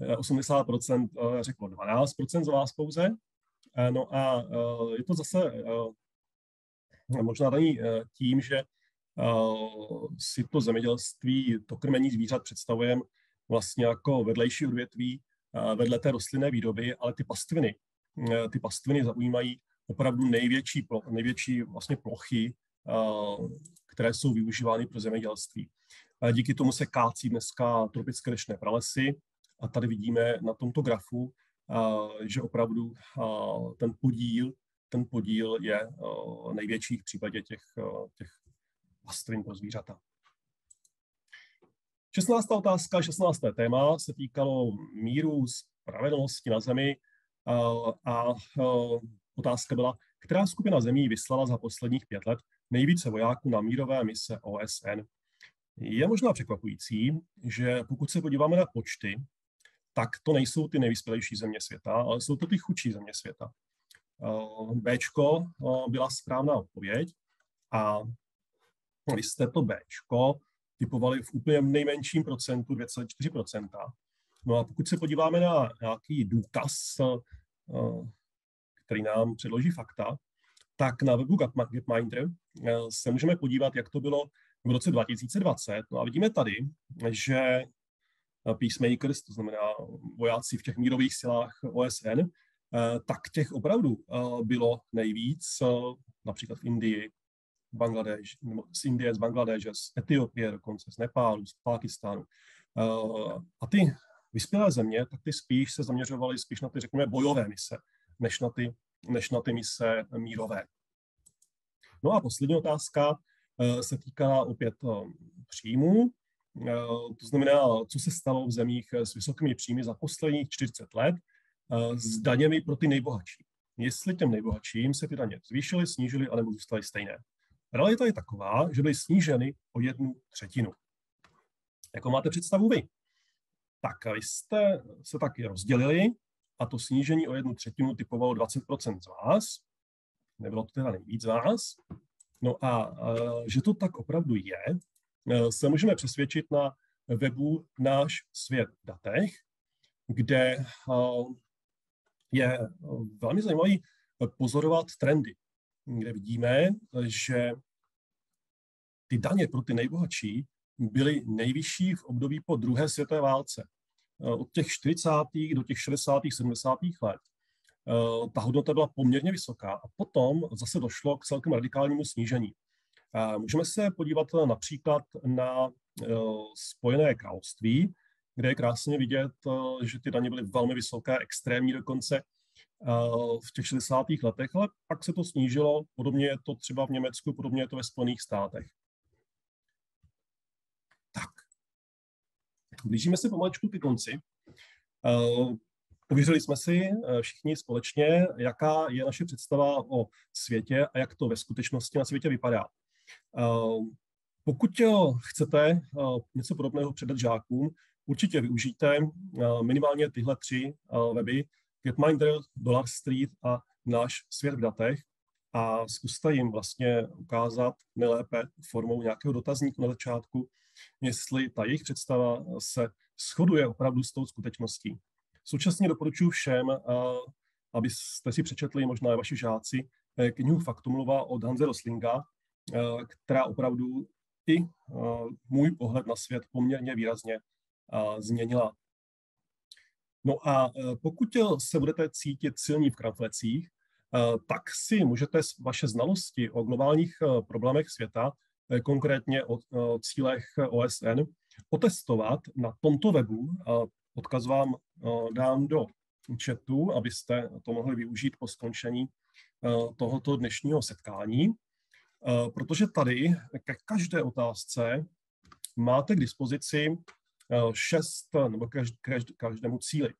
S2: 80% řeklo 12% z vás pouze. No a je to zase možná daní tím, že si to zemědělství, to krmení zvířat představujeme vlastně jako vedlejší odvětví vedle té rostlinné výroby, ale ty pastviny, e, ty pastviny zaujímají opravdu největší, největší vlastně plochy, které jsou využívány pro zemědělství. Díky tomu se kácí dneska tropické dešné pralesy A tady vidíme na tomto grafu, že opravdu ten podíl, ten podíl je největší v případě těch, těch pastvin pro zvířata. 16. otázka, 16. téma se týkalo míru spravedlnosti na Zemi a otázka byla, která skupina zemí vyslala za posledních pět let nejvíce vojáků na mírové mise OSN. Je možná překvapující, že pokud se podíváme na počty, tak to nejsou ty nejvyspělejší země světa, ale jsou to ty chudší země světa. Bčko byla správná odpověď a vy jste to Bčko typovali v úplně nejmenším procentu 2,4%. No a pokud se podíváme na nějaký důkaz, který nám předloží fakta, tak na webu Gapminder se můžeme podívat, jak to bylo v roce 2020. No a vidíme tady, že peacemakers, to znamená vojáci v těch mírových silách OSN, tak těch opravdu bylo nejvíc, například v Indii, Bangladeš, z Indie, z Bangladeže, z Etiopie dokonce, z Nepálu, z Pákistánu. A ty vyspělé země, tak ty spíš se zaměřovaly spíš na ty, řekněme, bojové mise, než na ty, než na ty mise mírové. No a poslední otázka eh, se týká opět eh, příjmů. Eh, to znamená, co se stalo v zemích s vysokými příjmy za posledních 40 let s daněmi pro ty nejbohatší. Jestli těm nejbohatším se ty daně zvýšily, snížily, anebo zůstaly stejné. Realita je taková, že byly sníženy o jednu třetinu. Jako máte představu vy? Tak vy jste se taky rozdělili a to snížení o jednu třetinu typovalo 20% z vás, nebylo to teda nejvíc z vás. No a že to tak opravdu je, e, se můžeme přesvědčit na webu Náš svět v datech, kde je velmi zajímavý pozorovat trendy, kde vidíme, že ty daně pro ty nejbohatší byly nejvyšší v období po druhé světové válce. Eh, od těch 40. do těch 60. 70. let eh, ta hodnota byla poměrně vysoká a potom zase došlo k celkem radikálnímu snížení. Můžeme se podívat například na eh, Spojené království, kde je krásně vidět, že ty daně byly velmi vysoké, extrémní dokonce v těch 60. letech, ale pak se to snížilo, podobně je to třeba v Německu, podobně je to ve Spojených státech. Blížíme se pomalečku ke konci. Pověřili jsme si eh, všichni společně, jaká je naše představa o světě a jak to ve skutečnosti na světě vypadá. Pokud eh, chcete eh, něco podobného předat žákům, určitě využijte minimálně tyhle tři weby, Getminder, Dollar Street a náš svět v datech a zkuste jim vlastně ukázat nejlépe formou nějakého dotazníku na začátku, jestli ta jejich představa se shoduje opravdu s tou skutečností. Současně doporučuji všem, abyste si přečetli, možná i vaši žáci, eh, knihu Faktumluva od Hanze Roslinga, eh, která opravdu i eh, můj pohled na svět poměrně výrazně změnila. No a pokud se budete cítit silní v kramflecích, tak si můžete vaše znalosti o globálních problémech světa Eh, konkrétně o cílech OSN, otestovat na tomto webu. Odkaz vám dám do chatu, abyste to mohli využít po skončení tohoto dnešního setkání, protože tady ke každé otázce máte k dispozici šest, nebo každému cíli.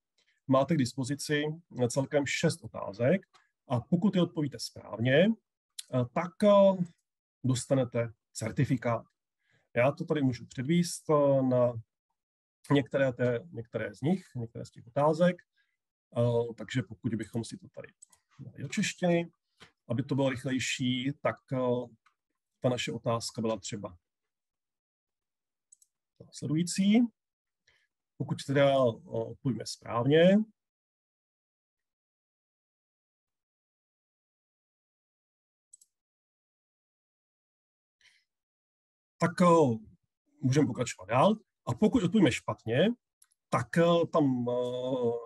S2: Máte k dispozici celkem šest otázek a pokud je odpovíte správně, tak dostanete certifikát. Já to tady můžu předvíst eh, na některé, té, některé z nich, některé z těch otázek, eh, takže pokud bychom si to tady dali do češtiny, aby to bylo rychlejší, tak eh, ta naše otázka byla třeba následující. Pokud teda odpovíme správně, tak můžeme pokračovat dál. A pokud odpovíme špatně, tak tam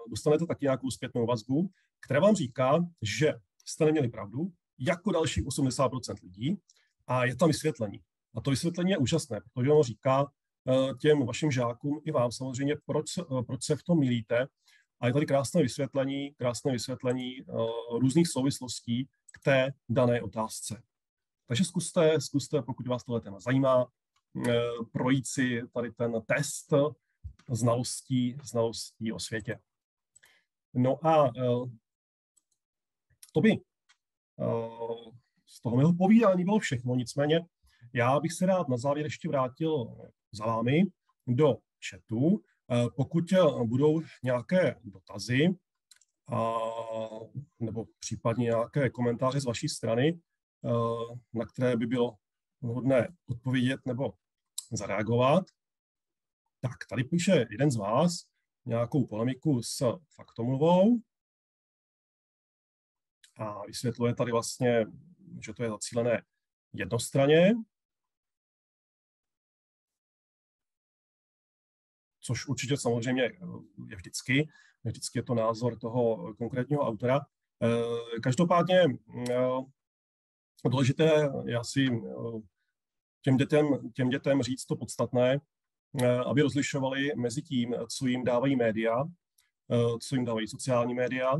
S2: dostanete taky nějakou zpětnou vazbu, která vám říká, že jste neměli pravdu, jako další 80% lidí, a je tam vysvětlení. A to vysvětlení je úžasné, protože ono říká, těm vašim žákům i vám samozřejmě, proč, proč se v tom milíte. A je tady krásné vysvětlení, krásné vysvětlení různých souvislostí k té dané otázce. Takže zkuste, zkuste, pokud vás tohle téma zajímá, projít si tady ten test znalostí, znalostí o světě. No a to by z toho mého povídání bylo všechno, nicméně já bych se rád na závěr ještě vrátil za vámi do chatu. Pokud budou nějaké dotazy nebo případně nějaké komentáře z vaší strany, na které by bylo vhodné odpovědět nebo zareagovat, tak tady píše jeden z vás nějakou polemiku s faktomluvou a vysvětluje tady vlastně, že to je zacílené jednostranně, což určitě samozřejmě je vždycky, vždycky je to názor toho konkrétního autora. Eh, každopádně eh, důležité je asi eh, těm dětem, těm dětem říct to podstatné, aby rozlišovali mezi tím, co jim dávají média, co jim dávají sociální média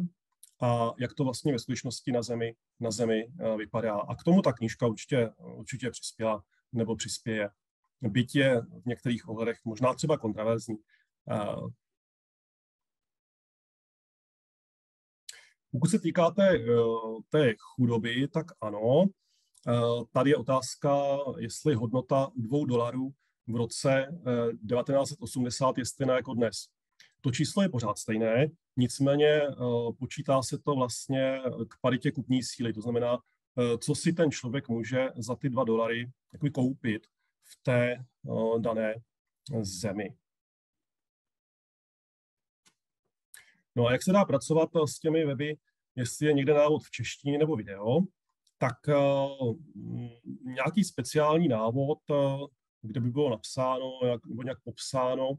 S2: a jak to vlastně ve skutečnosti na zemi, na zemi vypadá. A k tomu ta knížka určitě, určitě přispěla nebo přispěje. Byť je v některých ohledech možná třeba kontraverzní. Pokud se týká té, té chudoby, tak ano. Tady je otázka, jestli hodnota dvou dolarů v roce 1980 je stejná jako dnes. To číslo je pořád stejné, nicméně počítá se to vlastně k paritě kupní síly. To znamená, co si ten člověk může za ty dva dolary koupit v té dané zemi. No a jak se dá pracovat s těmi weby, jestli je někde návod v češtině nebo video, tak nějaký speciální návod, kde by bylo napsáno nebo nějak popsáno,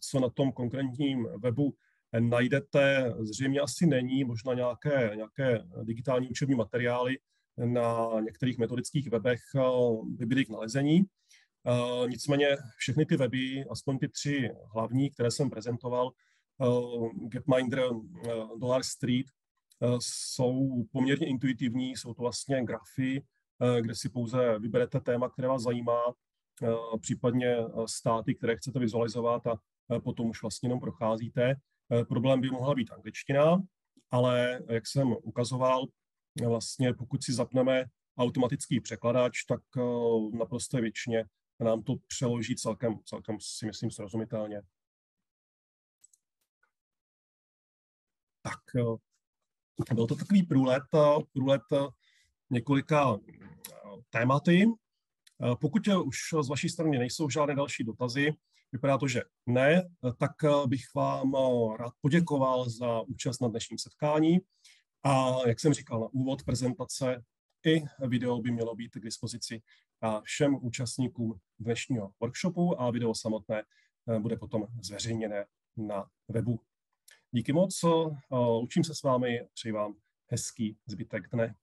S2: co na tom konkrétním webu najdete, zřejmě asi není, možná nějaké, nějaké digitální učební materiály na některých metodických webech by byly k nalezení. Uh, nicméně všechny ty weby, aspoň ty tři hlavní, které jsem prezentoval, uh, Gapminder, uh, Dollar Street, jsou poměrně intuitivní, jsou to vlastně grafy, kde si pouze vyberete téma, které vás zajímá, případně státy, které chcete vizualizovat a potom už vlastně jenom procházíte. Problém by mohla být angličtina, ale jak jsem ukazoval, vlastně pokud si zapneme automatický překladač, tak naprosto většině nám to přeloží celkem, celkem si myslím srozumitelně. Tak, eh, byl to takový průlet, eh, průlet eh, několika tématy. Pokud už z vaší strany nejsou žádné další dotazy, vypadá to, že ne, tak bych vám rád poděkoval za účast na dnešním setkání. A jak jsem říkal na úvod prezentace, i video by mělo být k dispozici všem účastníkům dnešního workshopu a video samotné eh, bude potom zveřejněné na webu. Díky moc, eh, učím se s vámi, přeji vám hezký zbytek dne.